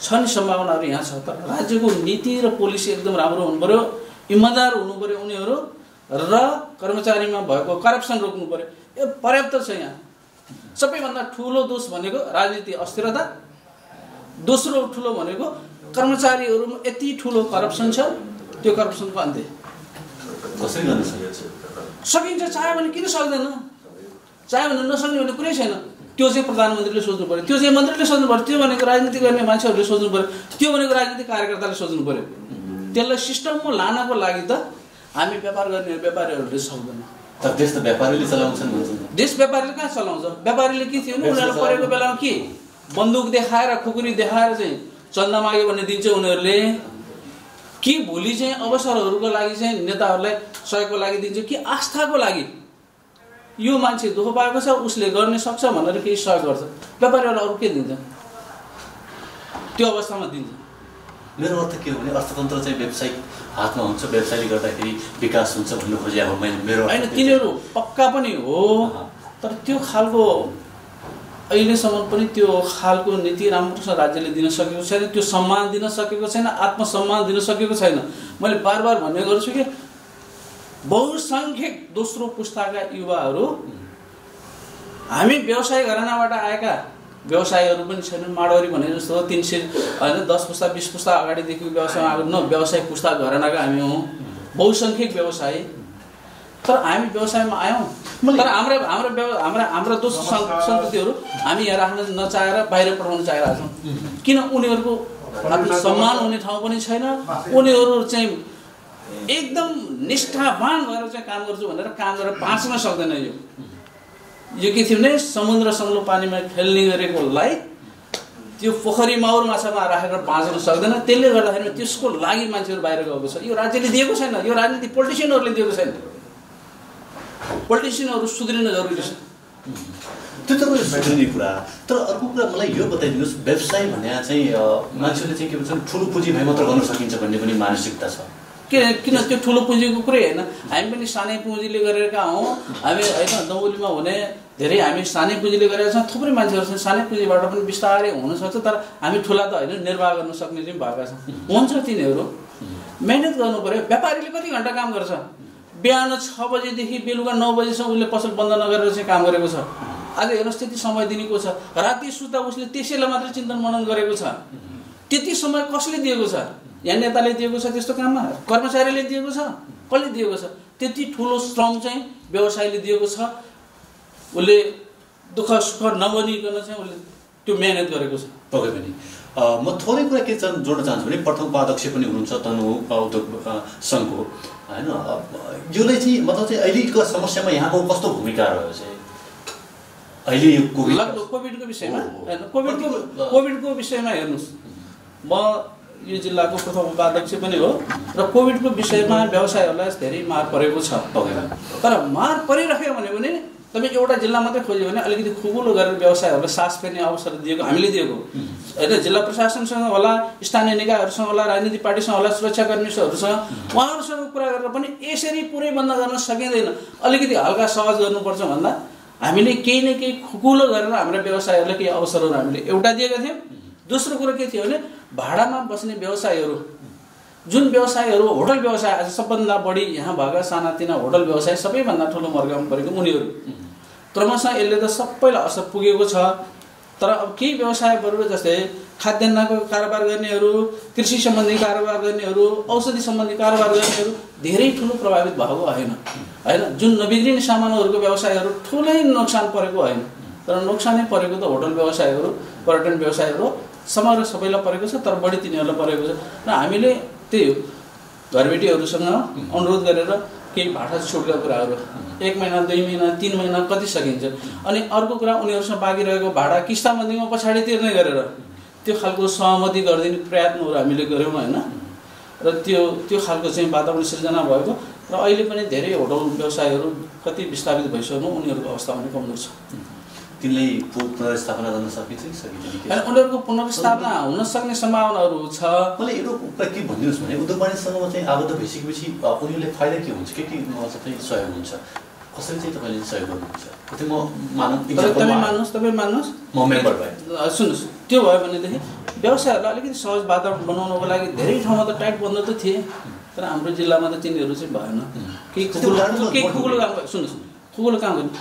छ नि सम्भावनाहरू यहाँ छ। तर राज्यको नीति र पोलिसी एकदम राम्रो हुनु पऱ्यो इमान्दार हुनु पऱ्यो उनीहरू र कर्मचारीमा भएको करप्सन रोक्नु पऱ्यो यो पर्याप्त छ यहाँ। सबैभन्दा ठुलो दोष भनेको राजनीति अस्थिरता। दोस्रो ठुलो भनेको कर्मचारीहरूमा यति ठुलो करप्सन छ त्यो करप्सनको अन्त्य। सकिन्छ? चाह्यो भने किन सक्दैन। चाह्यो भने नसक्ने भने कुरै छैन। त्यो चाहिँ प्रधानमन्त्रीले सोच्नु पऱ्यो त्यो चाहिँ मन्त्रीले सोच्नु पऱ्यो त्यो भनेको राजनीति गर्ने मान्छेहरूले सोच्नु पऱ्यो त्यो भनेको राजनीतिक कार्यकर्ताले सोच्नु पऱ्यो त्यसलाई सिस्टममा लानको लागि त हामी व्यापार गर्ने व्यापारीहरूले सक्दैन। तर देश त व्यापारीले चलाउँछन् भन्छन् देश व्यापारीले कहाँ चलाउँछ? व्यापारीले के थियो? भने उनीहरूलाई परेको बेलामा के? बन्दुक देखाएर खुकुरी देखाएर चाहिँ चन्दा माग्यो भने दिन्छ उनीहरूले कि भोलि चाहिँ अवसरहरूको लागि चाहिँ नेताहरूलाई सहयोगको लागि दिन्छ कि आस्थाको लागि यो मान्छे दुःख पाएको छ उसले गर्ने सक्छ भनेर केही सहयोग गर्छ। व्यापारीहरूलाई अरू के दिन्छ? त्यो अवस्थामा दिन्छ। मेरो अर्थ के हो भने अर्थतन्त्र चाहिँ व्यावसायिक हातमा हुन्छ व्यवसायले गर्दाखेरि विकास हुन्छ भन्नु खोजे अब मैले मेरो होइन। तिनीहरू पक्का पनि हो तर त्यो खालको अहिलेसम्म पनि त्यो खालको नीति राम्रोसँग राज्यले दिन सकेको छैन त्यो सम्मान दिन सकेको छैन आत्मसम्मान दिन सकेको छैन। मैले बार बार भन्ने गर्छु कि बहुसङ्ख्यक दोस्रो पुस्ताका युवाहरू हामी व्यवसाय घरानाबाट आएका व्यवसायहरू पनि छैनन् माडवारी भने जस्तो तिन सय होइन दस पुस्ता बिस पुस्ता अगाडिदेखि व्यवसायमा आएको न व्यवसाय पुस्ता घरानाका हामी हौँ। बहुसङ्ख्यक व्यवसाय। तर हामी व्यवसायमा आयौँ। तर हाम्रा हाम्रा व्यव- हाम्रा हाम्रा दोस्रो सन्- सन्ततिहरू हामी यहाँ राख्न नचाहेर बाहिर पठाउन चाहिरहेको छौँ किन उनीहरूको सम्मान हुने ठाउँ पनि छैन। उनीहरू चाहिँ एकदम निष्ठावान भएर चाहिँ काम गर्छु भनेर काम गरेर बाँच्न सक्दैन यो। यो के थियो भने समुद्र सङ्लो पानीमा खेल्ने गरेकोलाई त्यो पोखरी माउर माछामा राखेर बाँच्न सक्दैन। त्यसले गर्दाखेरि त्यसको लागि मान्छेहरू बाहिर गएको छ। यो राज्यले दिएको छैन। यो राजनीति पोलिटिसियनहरूले दिएको छैन। पोलिटिसियनहरू सुध्रिन जरुरी छ। त्यो त सुध्रिने कुरा। तर अर्को कुरा मलाई यो बताइदिनुहोस् व्यवसाय भने चाहिँ मान्छेले चाहिँ के भन्छन् ठुलो पुँजी भए मात्र गर्न सकिन्छ भन्ने पनि मानसिकता छ। किन किन त्यो ठुलो पुँजीको कुरै होइन? हामी पनि सानै पुँजीले गरेका हौँ? हामी होइन दौलीमा हुने धेरै हामी सानै पुँजीले गरेका छौँ थुप्रै मान्छेहरू छन् सानै पुँजीबाट पनि बिस्तारै हुनसक्छ तर हामी ठुला त होइन निर्वाह गर्न सक्ने चाहिँ भएका छौँ। हुन्छ तिनीहरू। मेहनत गर्नु पऱ्यो व्यापारीले कति घन्टा काम गर्छ? बिहान छ बजीदेखि बेलुका नौ बजीसम्म उसले पसल बन्द नगरेर चाहिँ काम गरेको छ। आज हेर्नुहोस् त्यति समय दिनेको छ। राति सुत्दा उसले त्यसैलाई मात्रै चिन्तन मनन गरेको छ। त्यति समय कसले दिएको छ? यहाँ नेताले दिएको छ त्यस्तो काममा? कर्मचारीले दिएको छ? कसले दिएको छ? त्यति ठुलो श्रम चाहिँ व्यवसायले दिएको छ। उसले दुःख सुख नबनिकन चाहिँ उसले त्यो मेहनत गरेको छ। पक्कै पनि म थोरै कुरा के चाहिँ जोड्न चाहन्छु भने प्रथम उपाध्यक्ष पनि हुनुहुन्छ तनु उद्योग सङ्घको। होइन? यसले चाहिँ मतलब चाहिँ अहिलेको समस्यामा यहाँको कस्तो भूमिका रह्यो चाहिँ? अहिले यो कोभिड लगभग कोभिडको विषयमा। होइन कोभिडको कोभिडको विषयमा हेर्नुहोस्। म यो जिल्लाको प्रथम उपाध्यक्ष पनि हो र कोभिडको विषयमा व्यवसायहरूलाई धेरै मार परेको छ तर मार परिराख्यो भने पनि तपाईँ एउटा जिल्ला मात्रै खोज्यो भने अलिकति खुकुलो गरेर व्यवसायहरूलाई सास फेर्ने अवसर दिएको हामीले दिएको। होइन जिल्ला प्रशासनसँग होला स्थानीय निकायहरूसँग होला राजनीतिक पार्टीसँग होला सुरक्षाकर्मीहरूसँग उहाँहरूसँग कुरा गरेर पनि यसरी पुरै बन्द गर्न सकिँदैन। अलिकति हल्का सहज गर्नुपर्छ भन्दा हामीले केही न केही खुकुलो गरेर हाम्रा व्यवसायहरूलाई केही अवसरहरू हामीले एउटा दिएका थियौँ। दोस्रो कुरो के थियो भने भाडामा बस्ने व्यवसायहरू जुन व्यवसायहरू होटल व्यवसाय आज सबभन्दा बढी यहाँ भएका सानातिना होटल व्यवसाय सबैभन्दा ठुलो मर्गामा परेको उनीहरू। क्रमशः यसले त सबैलाई असर पुगेको छ। तर अब केही व्यवसायहरू जस्तै खाद्यान्नको कारोबार गर्नेहरू कृषि सम्बन्धी कारोबार गर्नेहरू औषधि सम्बन्धी कारोबार गर्नेहरू धेरै ठुलो प्रभावित भएको होइन। होइन? जुन नबिग्रिने सामानहरूको व्यवसायहरू ठुलै नोक्सान परेको होइन। तर नोक्सानै परेको त होटल व्यवसायहरू पर्यटन व्यवसायहरू समग्र सबैलाई परेको छ तर बढी तिनीहरूलाई परेको छ। र हामीले त्यही हो घरबेटीहरूसँग अनुरोध गरेर केही भाडा छुटका कुराहरू एक महिना दुई महिना तिन महिना कति सकिन्छ। अनि अर्को कुरा उनीहरूसँग बाँकी रहेको भाडा किस्ताबन्दीमा पछाडि तिर्ने गरेर त्यो खालको सहमति गरिदिने प्रयत्नहरू हामीले गऱ्यौँ होइन? र त्यो त्यो खालको चाहिँ वातावरण सिर्जना भएको। र अहिले पनि धेरै होटल व्यवसायहरू कति विस्थापित भइसक्नु उनीहरूको अवस्था पनि कमजोर छ। तिनलाई पु- पुनर्स्थापना गर्न सकिन्छ कि होइन उनीहरूको पुनर्स्थापना हुन सक्ने सम्भावनाहरू छ। मलाई एउटा कुरा के भनिदिनुहोस् भने उद्योग वाणिज्यसँग चाहिँ आबद्ध भइसकेपछि उनीहरूले फाइदा के हुन्छ? के के चाहिँ सहयोग हुन्छ? कसरी चाहिँ तपाईँले सहयोग गर्नुहुन्छ? त्यो म मानव तपाईँ मान्नुहोस् तपाईँ मान्नुहोस्। म मेम्बर भएँ। सुन्नुहोस् त्यो भयो भनेदेखि व्यवसायहरूलाई अलिकति सहज वातावरण बनाउनको लागि धेरै ठाउँमा त टाइट बन्द त थिए तर हाम्रो जिल्लामा त तिनीहरू चाहिँ भएन। केही केही खुकुलो काम सुन्नुहोस् खुकुलो काम गर्ने।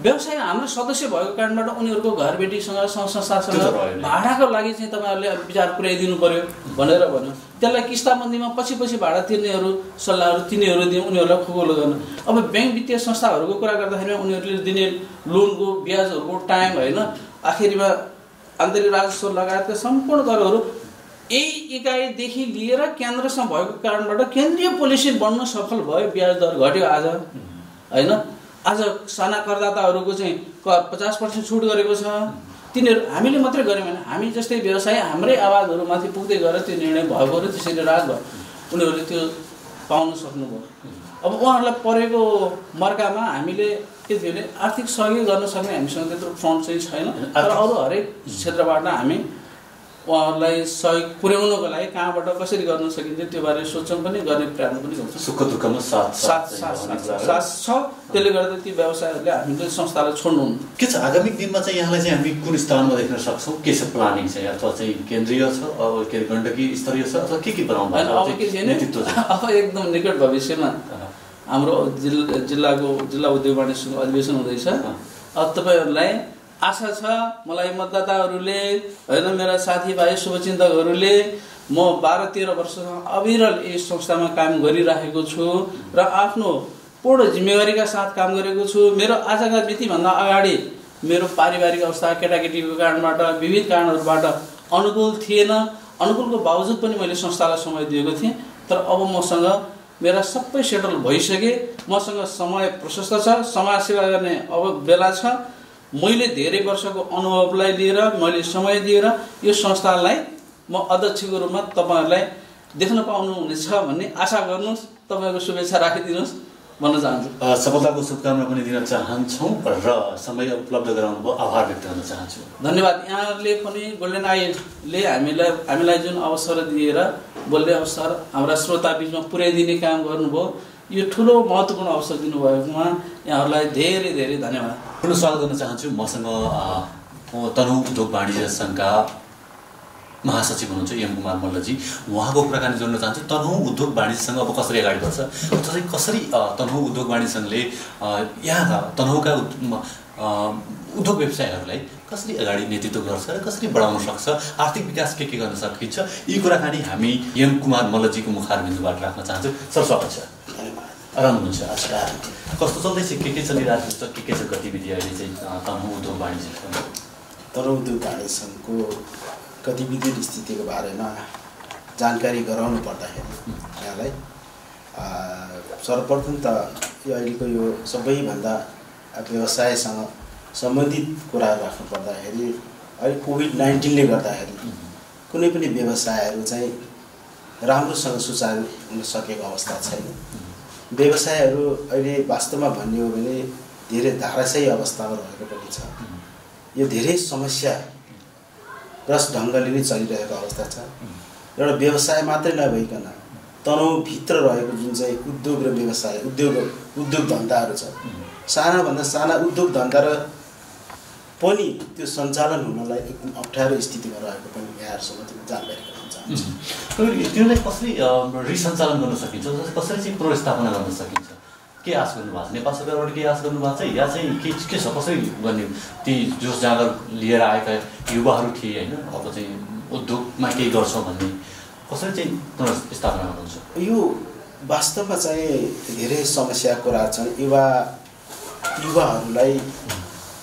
व्यवसाय हाम्रो सदस्य भएको कारणबाट उनीहरूको घरबेटीसँग संस्थासँग। भाडाको लागि चाहिँ तपाईँहरूले विचार पुर्याइदिनु पर्यो भनेर भन्यो। त्यसलाई किस्ताबन्दीमा पछि पछि भाडा तिर्नेहरू सल्लाहहरू तिनीहरू दिउँ उनीहरूलाई खुकुलो गर्न। अब ब्याङ्क वित्तीय संस्थाहरूको कुरा गर्दाखेरि उनीहरूले दिने लोनको ब्याजहरूको टाइम होइन आखिरीमा आन्तरिक राजस्व लगायतका सम्पूर्ण करहरू यही इकाइदेखि लिएर केन्द्रसँग भएको कारणबाट केन्द्रीय पोलिसी बन्न सफल भयो ब्याज दर घट्यो आज होइन? आज साना करदाताहरूको चाहिँ कर पचास पर्सेन्ट छुट गरेको छ। तिनीहरू हामीले मात्रै गऱ्यौँ भने हामी जस्तै व्यवसाय हाम्रै आवाजहरू माथि पुग्दै गएर त्यो निर्णय भएको र त्यसरी रात भयो। उनीहरूले त्यो पाउन सक्नुभयो। अब उहाँहरूलाई परेको मर्कामा हामीले के थियो भने आर्थिक सहयोग गर्न सक्ने हामीसँग त्यत्रो फन्ड चाहिँ छैन। तर अरू हरेक क्षेत्रबाट हामी उहाँहरूलाई सहयोग पुर्याउनको लागि कहाँबाट कसरी गर्न सकिन्छ त्यो बारे सोच्छौँ पनि गर्ने प्रयत्न पनि गर्छौँ। सुख दुःखमा साथ साथ साथ छ। त्यसले गर्दा ती व्यवसायहरूले हामीले संस्थालाई छोड्नु के छ? आगामी दिनमा चाहिँ यहाँलाई चाहिँ हामी कुन स्थानमा देख्न सक्छौँ? के छ प्लानिङ चाहिँ? अथवा चाहिँ केन्द्रीय छ? अब के अरे गण्डकी स्तरीय छ? अथवा के के बनाउनु छ? अब के छ [laughs] अब एकदम निकट भविष्यमा हाम्रो जिल्ला जिल्लाको जिल्ला उद्योग वाणिज्यको अधिवेशन हुँदैछ। अब तपाईँहरूलाई आशा छ मलाई मतदाताहरूले होइन मेरा साथीभाइ शुभचिन्तकहरूले म बाह्र तेह्र वर्षसम्म अविरल यस संस्थामा काम गरिराखेको छु र आफ्नो पूर्ण जिम्मेवारीका साथ काम गरेको छु। मेरो आजका मितिभन्दा अगाडि मेरो पारिवारिक अवस्था केटाकेटीको कारणबाट विविध कारणहरूबाट अनुकूल थिएन। अनुकूलको बावजुद पनि मैले संस्थालाई समय दिएको थिएँ। तर अब मसँग मेरा सबै सेटल भइसके मसँग समय प्रशस्त छ समाजसेवा गर्ने अब बेला छ। मैले धेरै वर्षको अनुभवलाई लिएर मैले समय दिएर यो संस्थालाई म अध्यक्षको रूपमा तपाईँहरूलाई देख्न पाउनुहुनेछ भन्ने आशा गर्नुहोस् तपाईँको शुभेच्छा राखिदिनुहोस् भन्न चाहन्छु। सफलताको शुभकामना पनि दिन चाहन्छौँ र समय उपलब्ध गराउनु भयो आभार व्यक्त गर्न चाहन्छु। धन्यवाद। यहाँहरूले पनि गोल्डन आईले हामीलाई हामीलाई जुन अवसर दिएर बोल्ने अवसर हाम्रा श्रोता बिचमा पुर्याइदिने काम गर्नुभयो। यो ठुलो महत्त्वपूर्ण अवसर दिनुभएकोमा यहाँहरूलाई धेरै धेरै धन्यवाद। पुनः स्वागत गर्न चाहन्छु। मसँग तनहु उद्योग वाणिज्य सङ्घका महासचिव हुनुहुन्छ एम कुमार मल्लजी। उहाँको कुराकानी जोड्न चाहन्छु। तनहु उद्योग वाणिज्य सङ्घ अब कसरी अगाडि बढ्छ? अथवा कसरी तनहु उद्योग वाणिज्य सङ्घले अ, यहाँका तनहुका उद्योग व्यवसायहरूलाई कसरी अगाडि नेतृत्व गर्छ र कसरी बढाउन सक्छ? आर्थिक विकास के के गर्न सकिन्छ? यी कुराकानी हामी एम कुमार मल्लजीको मुखारबिन्दुबाट राख्न चाहन्छु। सर स्वागत छ। आराम हुनुहुन्छ अच्छा कस्तो चल्दैछ के के चलिरहेको छ के के छ गतिविधि अहिले चाहिँ तनहु उद्योग वाणिज्य तर उद्योग वाणिज्य सङ्घको गतिविधि स्थितिको बारेमा जानकारी गराउनु पर्दाखेरि यहाँलाई सर्वप्रथम त यो अहिलेको यो सबैभन्दा व्यवसायसँग सम्बन्धित कुराहरू राख्नु पर्दाखेरि अहिले कोभिड नाइन्टिनले गर्दाखेरि कुनै पनि व्यवसायहरू चाहिँ राम्रोसँग सुचारू हुन सकेको अवस्था छैन व्यवसायहरू अहिले वास्तवमा भन्ने हो भने धेरै धाराशायी अवस्थामा रहेको पनि छ। यो धेरै समस्या ग्रस्त ढङ्गले नै चलिरहेको अवस्था छ। एउटा व्यवसाय मात्रै नभइकन तनहुभित्र रहेको जुन चाहिँ उद्योग र व्यवसाय उद्योग उद्योग धन्दाहरू छ। सानाभन्दा साना उद्योग धन्दा र पनि त्यो सञ्चालन हुनलाई एकदम अप्ठ्यारो स्थितिमा रहेको पनि यहाँहरूसँग जानकारी त्यसलाई कसरी रिसञ्चालन गर्न सकिन्छ? कसरी चाहिँ पुनर्स्थापना गर्न सकिन्छ? के आश गर्नुभएको छ? नेपाल सरकारबाट के आश गर्नुभएको छ? या चाहिँ के के छ? कसरी गर्ने? ती जोस जाँगर लिएर आएका युवाहरू थिए होइन? अब चाहिँ उद्योगमा केही गर्छौँ भन्ने। कसरी चाहिँ पुनर्स्थापना गर्नुहुन्छ? यो वास्तवमा चाहिँ धेरै समस्या कुरा छन्। युवा युवाहरूलाई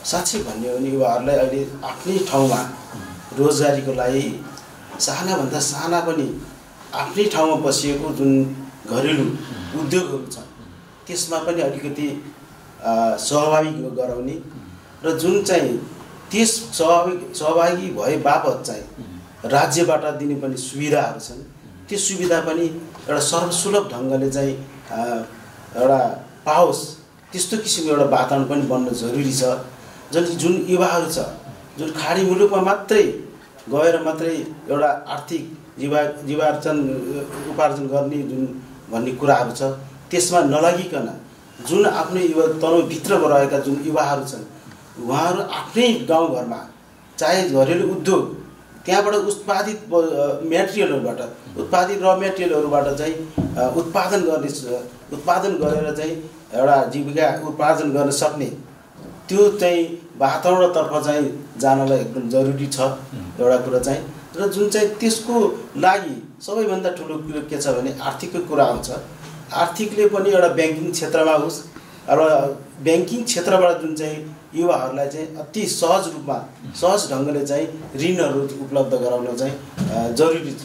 साँच्चै भन्ने हो भने युवाहरूलाई अहिले आफ्नै ठाउँमा रोजगारीको लागि सानाभन्दा साना पनि आफ्नै ठाउँमा बसिएको जुन घरेलु उद्योगहरू छन् त्यसमा पनि अलिकति सहभागी गराउने र जुन चाहिँ त्यस सहभागी सहभागी भए बापत चाहिँ राज्यबाट दिने पनि सुविधाहरू छन् त्यो सुविधा पनि एउटा सर्वसुलभ ढङ्गले चाहिँ एउटा पाओस् त्यस्तो किसिमको एउटा वातावरण पनि बन्न जरुरी छ। जुन जुन युवाहरू छ जुन खाडी मुलुकमा मात्रै गएर मात्रै एउटा आर्थिक जीवा जीवार्जन उपार्जन गर्ने जुन भन्ने कुराहरू छ त्यसमा नलागिकन जुन आफ्नै युवा तनहुभित्र रहेका जुन युवाहरू छन् उहाँहरू आफ्नै गाउँघरमा चाहे घरेलु उद्योग त्यहाँबाट उत्पादित मेटेरियलहरूबाट उत्पादित र मेटेरियलहरूबाट चाहिँ उत्पादन गर्ने उत्पादन गरेर चाहिँ एउटा जीविका उपार्जन गर्न सक्ने त्यो चाहिँ वातावरणतर्फ चाहिँ जानलाई एकदम जरुरी छ एउटा कुरा चाहिँ र जुन चाहिँ त्यसको लागि सबैभन्दा ठुलो कुरो के छ भने आर्थिकको कुरा आउँछ आर्थिकले पनि एउटा ब्याङ्किङ क्षेत्रमा होस् र ब्याङ्किङ क्षेत्रबाट जुन चाहिँ युवाहरूलाई चाहिँ अति सहज रूपमा सहज ढङ्गले चाहिँ ऋणहरू उपलब्ध गराउन चाहिँ जरुरी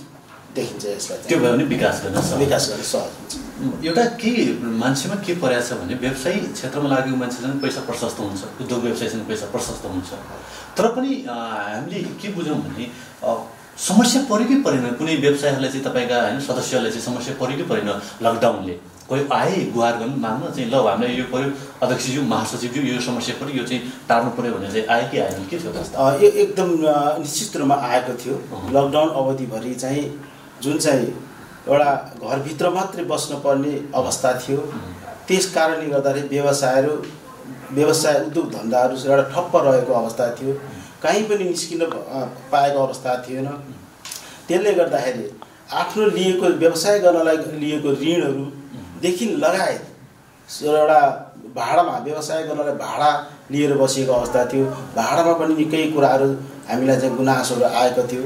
देखिन्छ यसलाई। त्यो भयो भने विकास गर्न। विकास गर्न सहज एउटा के मान्छेमा के परेको छ भने व्यवसायी क्षेत्रमा लागेको मान्छेसँग पैसा प्रशस्त हुन्छ उद्योग व्यवसायसँग पैसा प्रशस्त हुन्छ। तर पनि हामीले के बुझौँ भने समस्या पऱ्यो कि परेन। कुनै व्यवसायहरूलाई चाहिँ तपाईँका होइन सदस्यहरूलाई चाहिँ समस्या पऱ्यो कि परेन लकडाउनले कोही आए गुहार गर्नु माग्न चाहिँ ल हामीलाई यो पऱ्यो अध्यक्षज्यू महासचिवज्यू यो समस्या पऱ्यो यो चाहिँ टार्नु पऱ्यो भने चाहिँ आयो कि आएन? के थियो एकदम निश्चित रूपमा आएको थियो। लकडाउन अवधिभरि चाहिँ जुन चाहिँ एउटा घरभित्र मात्रै बस्नुपर्ने अवस्था थियो। त्यस कारणले गर्दाखेरि व्यवसायहरू व्यवसाय उद्योग धन्दाहरू एउटा ठप्प रहेको अवस्था थियो। कहीँ पनि निस्किन पाएको अवस्था थिएन। त्यसले गर्दाखेरि आफ्नो लिएको व्यवसाय गर्नलाई लिएको ऋणहरूदेखि लगायत एउटा भाडामा व्यवसाय गर्नलाई भाडा लिएर बसिएको अवस्था थियो। भाडामा पनि निकै कुराहरू हामीलाई चाहिँ गुनासोहरू आएको थियो।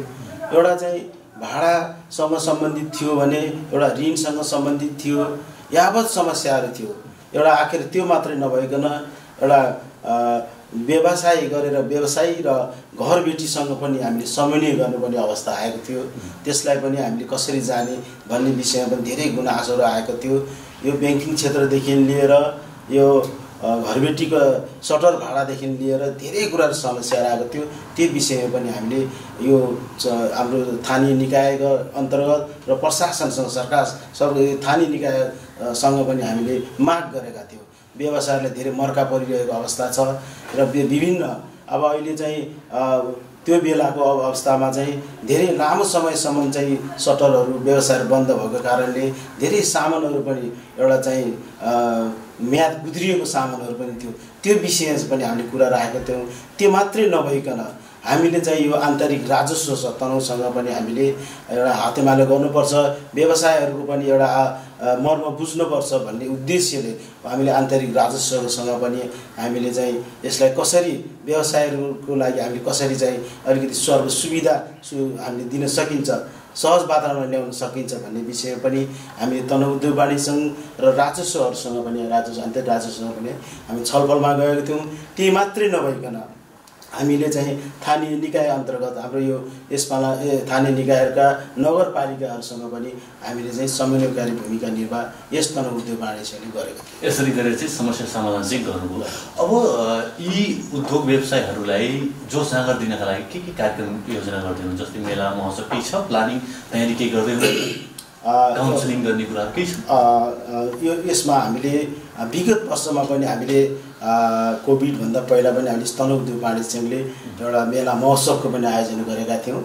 एउटा चाहिँ भाडासँग सम्बन्धित थियो भने एउटा ऋणसँग सम्बन्धित थियो यावत समस्याहरू थियो। एउटा आखिर त्यो मात्रै नभइकन एउटा व्यवसाय गरेर व्यवसायी र घरबेटीसँग पनि हामीले समन्वय गर्नुपर्ने अवस्था आएको थियो। त्यसलाई पनि हामीले कसरी जाने भन्ने विषयमा पनि धेरै गुनासोहरू आएको थियो। यो ब्याङ्किङ क्षेत्रदेखि लिएर यो घरबेटीको सटर भाडादेखि लिएर धेरै कुराहरू समस्याहरू आएको थियो। त्यो विषयमा पनि हामीले यो हाम्रो स्थानीय निकायको अन्तर्गत र प्रशासनसँग सरकार सब स्थानीय निकायसँग पनि हामीले माग गरेका थियौँ। व्यवसायलाई धेरै मर्का परिरहेको अवस्था छ र विभिन्न अब अहिले चाहिँ त्यो बेलाको अवस्थामा चाहिँ धेरै लामो समयसम्म चाहिँ सटरहरू व्यवसायहरू बन्द भएको कारणले धेरै सामानहरू पनि एउटा चाहिँ म्याद गुद्रिएको सामानहरू पनि थियो। त्यो विषय पनि हामीले कुरा राखेका थियौँ। त्यो मात्रै नभइकन हामीले चाहिँ यो आन्तरिक राजस्व छ तनहुसँग पनि हामीले एउटा हातेमालो गर्नुपर्छ व्यवसायहरूको पनि एउटा मर्म बुझ्नुपर्छ भन्ने उद्देश्यले हामीले आन्तरिक राजस्वसँग पनि हामीले चाहिँ यसलाई कसरी व्यवसायहरूको लागि हामीले कसरी चाहिँ अलिकति सर्व सुविधा सु हामीले दिन सकिन्छ सहज वातावरण ल्याउन सकिन्छ भन्ने विषय पनि हामी तनहु उद्योग वाणिज्य सङ्घ र राजस्वहरूसँग पनि राजस्व अन्त्य राजस्वसँग पनि हामी छलफलमा गएका थियौँ। त्यही मात्रै नभइकन हामीले चाहिँ स्थानीय निकाय अन्तर्गत हाम्रो यो यसपाला ए स्थानीय निकायहरूका नगरपालिकाहरूसँग पनि हामीले चाहिँ समन्वयकारी भूमिका निर्वाह यस तनहु उद्योग वाणिज्यले गरेका थियौँ। यसरी गरेर चाहिँ समस्या समाधान चाहिँ गर्नुभयो। अब यी उद्योग व्यवसायहरूलाई जो जाँगर दिनका लागि के के कार्यक्रम योजना गर्दै हुनुहुन्छ? जस्तै मेला महोत्सव केही छ? प्लानिङ तयारी केही गर्दै हुनुहुन्छ? काउन्सिलिङ गर्ने कुराहरू केही छ? यो यसमा हामीले विगत वर्षमा पनि हामीले कोभिडभन्दा पहिला पनि हामीले वाणिज्य सङ्घले एउटा मेला महोत्सवको पनि आयोजना गरेका थियौँ।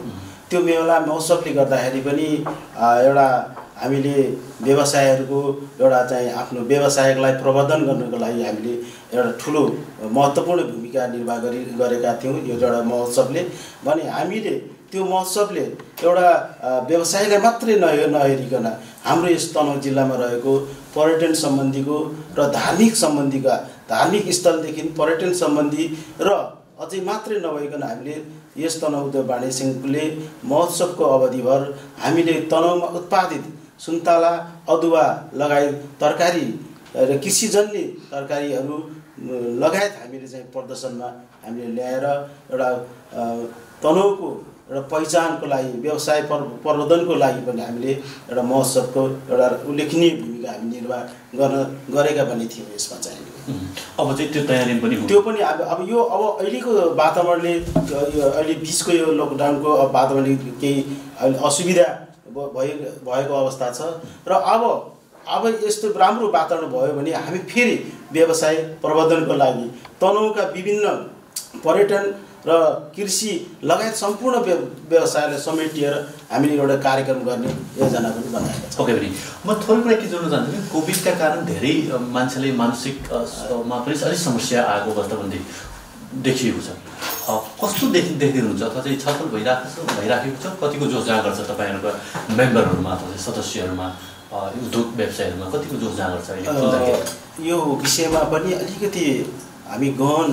त्यो मेला महोत्सवले गर्दाखेरि पनि एउटा हामीले व्यवसायहरूको एउटा चाहिँ आफ्नो व्यवसायलाई प्रवर्धन गर्नको लागि हामीले एउटा ठुलो महत्त्वपूर्ण भूमिका निर्वाह गरि गरेका थियौँ यो एउटा महोत्सवले। भने हामीले त्यो महोत्सवले एउटा व्यवसायलाई मात्रै नहे नहेरिकन हाम्रो यस तनहुँ जिल्लामा रहेको पर्यटन सम्बन्धीको र धार्मिक सम्बन्धीका धार्मिक स्थलदेखि पर्यटन सम्बन्धी र अझै मात्रै नभइकन हामीले यस तनहुँ उद्योग सङ्घले महोत्सवको अवधिभर हामीले तनहुँमा उत्पादित सुन्तला अदुवा लगायत तरकारी र कृषिजन्य तरकारीहरू लगायत हामीले चाहिँ प्रदर्शनमा हामीले ल्याएर एउटा तनहुँको एउटा पहिचानको लागि व्यवसाय पर प्रवर्धनको लागि पनि हामीले एउटा महोत्सवको एउटा उल्लेखनीय भूमिका हामी निर्वाह गर्न गरेका पनि थियौँ यसमा चाहिँ [laughs] अब चाहिँ त्यो तयारी पनि त्यो पनि अब अब यो अब अहिलेको वातावरणले अहिले बिचको यो लकडाउनको अब वातावरणले केही असुविधा भ- भइ भएको अवस्था छ। र अब अब यस्तो राम्रो वातावरण भयो भने हामी फेरि व्यवसाय प्रवर्धनको लागि तनहुँका विभिन्न पर्यटन र कृषि लगायत सम्पूर्ण व्य व्यवसायलाई समेटिएर हामीले एउटा कार्यक्रम गर्ने योजना पनि बनाएका छौँ। ओके भने म थोरै कुरा के जोड्न चाहन्छु कि कोभिडका कारण धेरै मान्छेले मानसिक अ, स- मा पनि अलिक समस्या आएको अवस्था पनि देख- देखिएको छ। कस्तो देखि देख्दै हुनुहुन्छ अथवा चाहिँ छलफल भइरहेको छ भइराखेको छ? कतिको जोस जाँगर छ तपाईँहरूका मेम्बरहरूमा अथवा सदस्यहरूमा उद्योग व्यवसायहरूमा कतिको जोस जाँगर छ यो विषयमा पनि अलिकति हामी गहन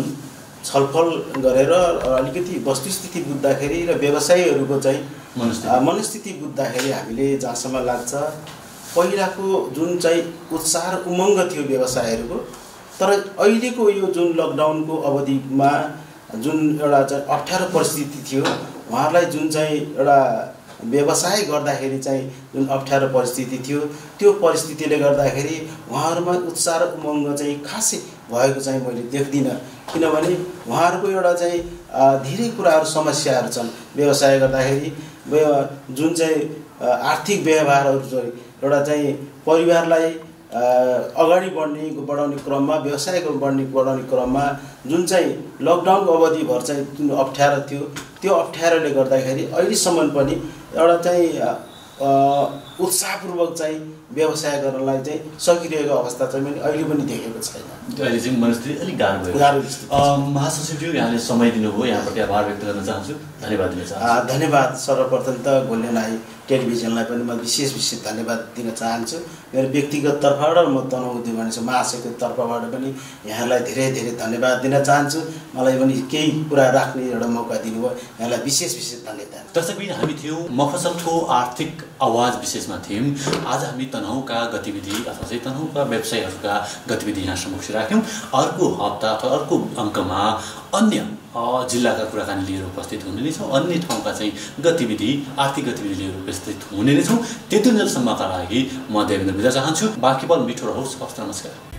छलफल गरेर अलिकति वस्तुस्थिति बुझ्दाखेरि र व्यवसायीहरूको चाहिँ मनस्थिति। बुझ्दाखेरि हामीले जहाँसम्म लाग्छ पहिलाको जुन चाहिँ उत्साह र उमङ्ग थियो व्यवसायहरूको तर अहिलेको यो जुन लकडाउनको अवधिमा जुन एउटा चाहिँ अप्ठ्यारो परिस्थिति थियो उहाँहरूलाई जुन चाहिँ एउटा व्यवसाय गर्दाखेरि चाहिँ जुन अप्ठ्यारो परिस्थिति थियो त्यो परिस्थितिले गर्दाखेरि उहाँहरूमा उत्साह र उमङ्ग चाहिँ खासै भएको चाहिँ मैले देख्दिनँ। किनभने उहाँहरूको एउटा चाहिँ धेरै कुराहरू समस्याहरू छन्। व्यवसाय गर्दाखेरि जुन चाहिँ आर्थिक व्यवहारहरू चाहिँ एउटा चाहिँ परिवारलाई अगाडि बढ्ने बढाउने क्रममा व्यवसायको बढ्ने बढाउने क्रममा जुन चाहिँ लकडाउनको अवधिभर चाहिँ जुन अप्ठ्यारो थियो त्यो अप्ठ्यारोले गर्दाखेरि अहिलेसम्म पनि एउटा चाहिँ उत्साहपूर्वक चाहिँ व्यवसाय गर्नलाई चाहिँ सकिरहेको अवस्था चाहिँ मैले अहिले पनि देखेको छैन। अहिले चाहिँ मनस्थिति अलिक गाह्रो भयो। गाह्रो महासचिवज्यू यहाँले समय दिनुभयो। यहाँप्रति आभार व्यक्त गर्न चाहन्छु। धन्यवाद दिन चाहन्छु। धन्यवाद सर्वप्रथम त गोल्डेन आई टेलिभिजनलाई पनि म विशेष विशेष धन्यवाद दिन चाहन्छु। मेरो व्यक्तिगत तर्फबाट म तनहु उद्योग वाणिज्य महासचिवको तर्फबाट पनि यहाँलाई धेरै धेरै धन्यवाद दिन चाहन्छु। मलाई पनि केही कुरा राख्ने एउटा मौका दिनुभयो। यहाँलाई विशेष विशेष धन्यवाद। दर्शकबिन हामी थियौँ मफसल ठो आर्थिक आवाज विशेषमा थियौँ। आज हामी तनहुँका गतिविधि अथवा चाहिँ तनहुँका व्यवसायहरूका गतिविधि यहाँ समक्ष राख्यौँ। अर्को हप्ता अथवा अर्को अङ्कमा अन्य जिल्लाका कुराकानी लिएर उपस्थित हुने नै छौँ। अन्य ठाउँका चाहिँ गतिविधि आर्थिक गतिविधि लिएर उपस्थित हुने नै छौँ। त्यति बेलासम्मका लागि म देवेन्द्र बिदा चाहन्छु। बाँकी पल मिठो रहोस्। हवस् नमस्कार।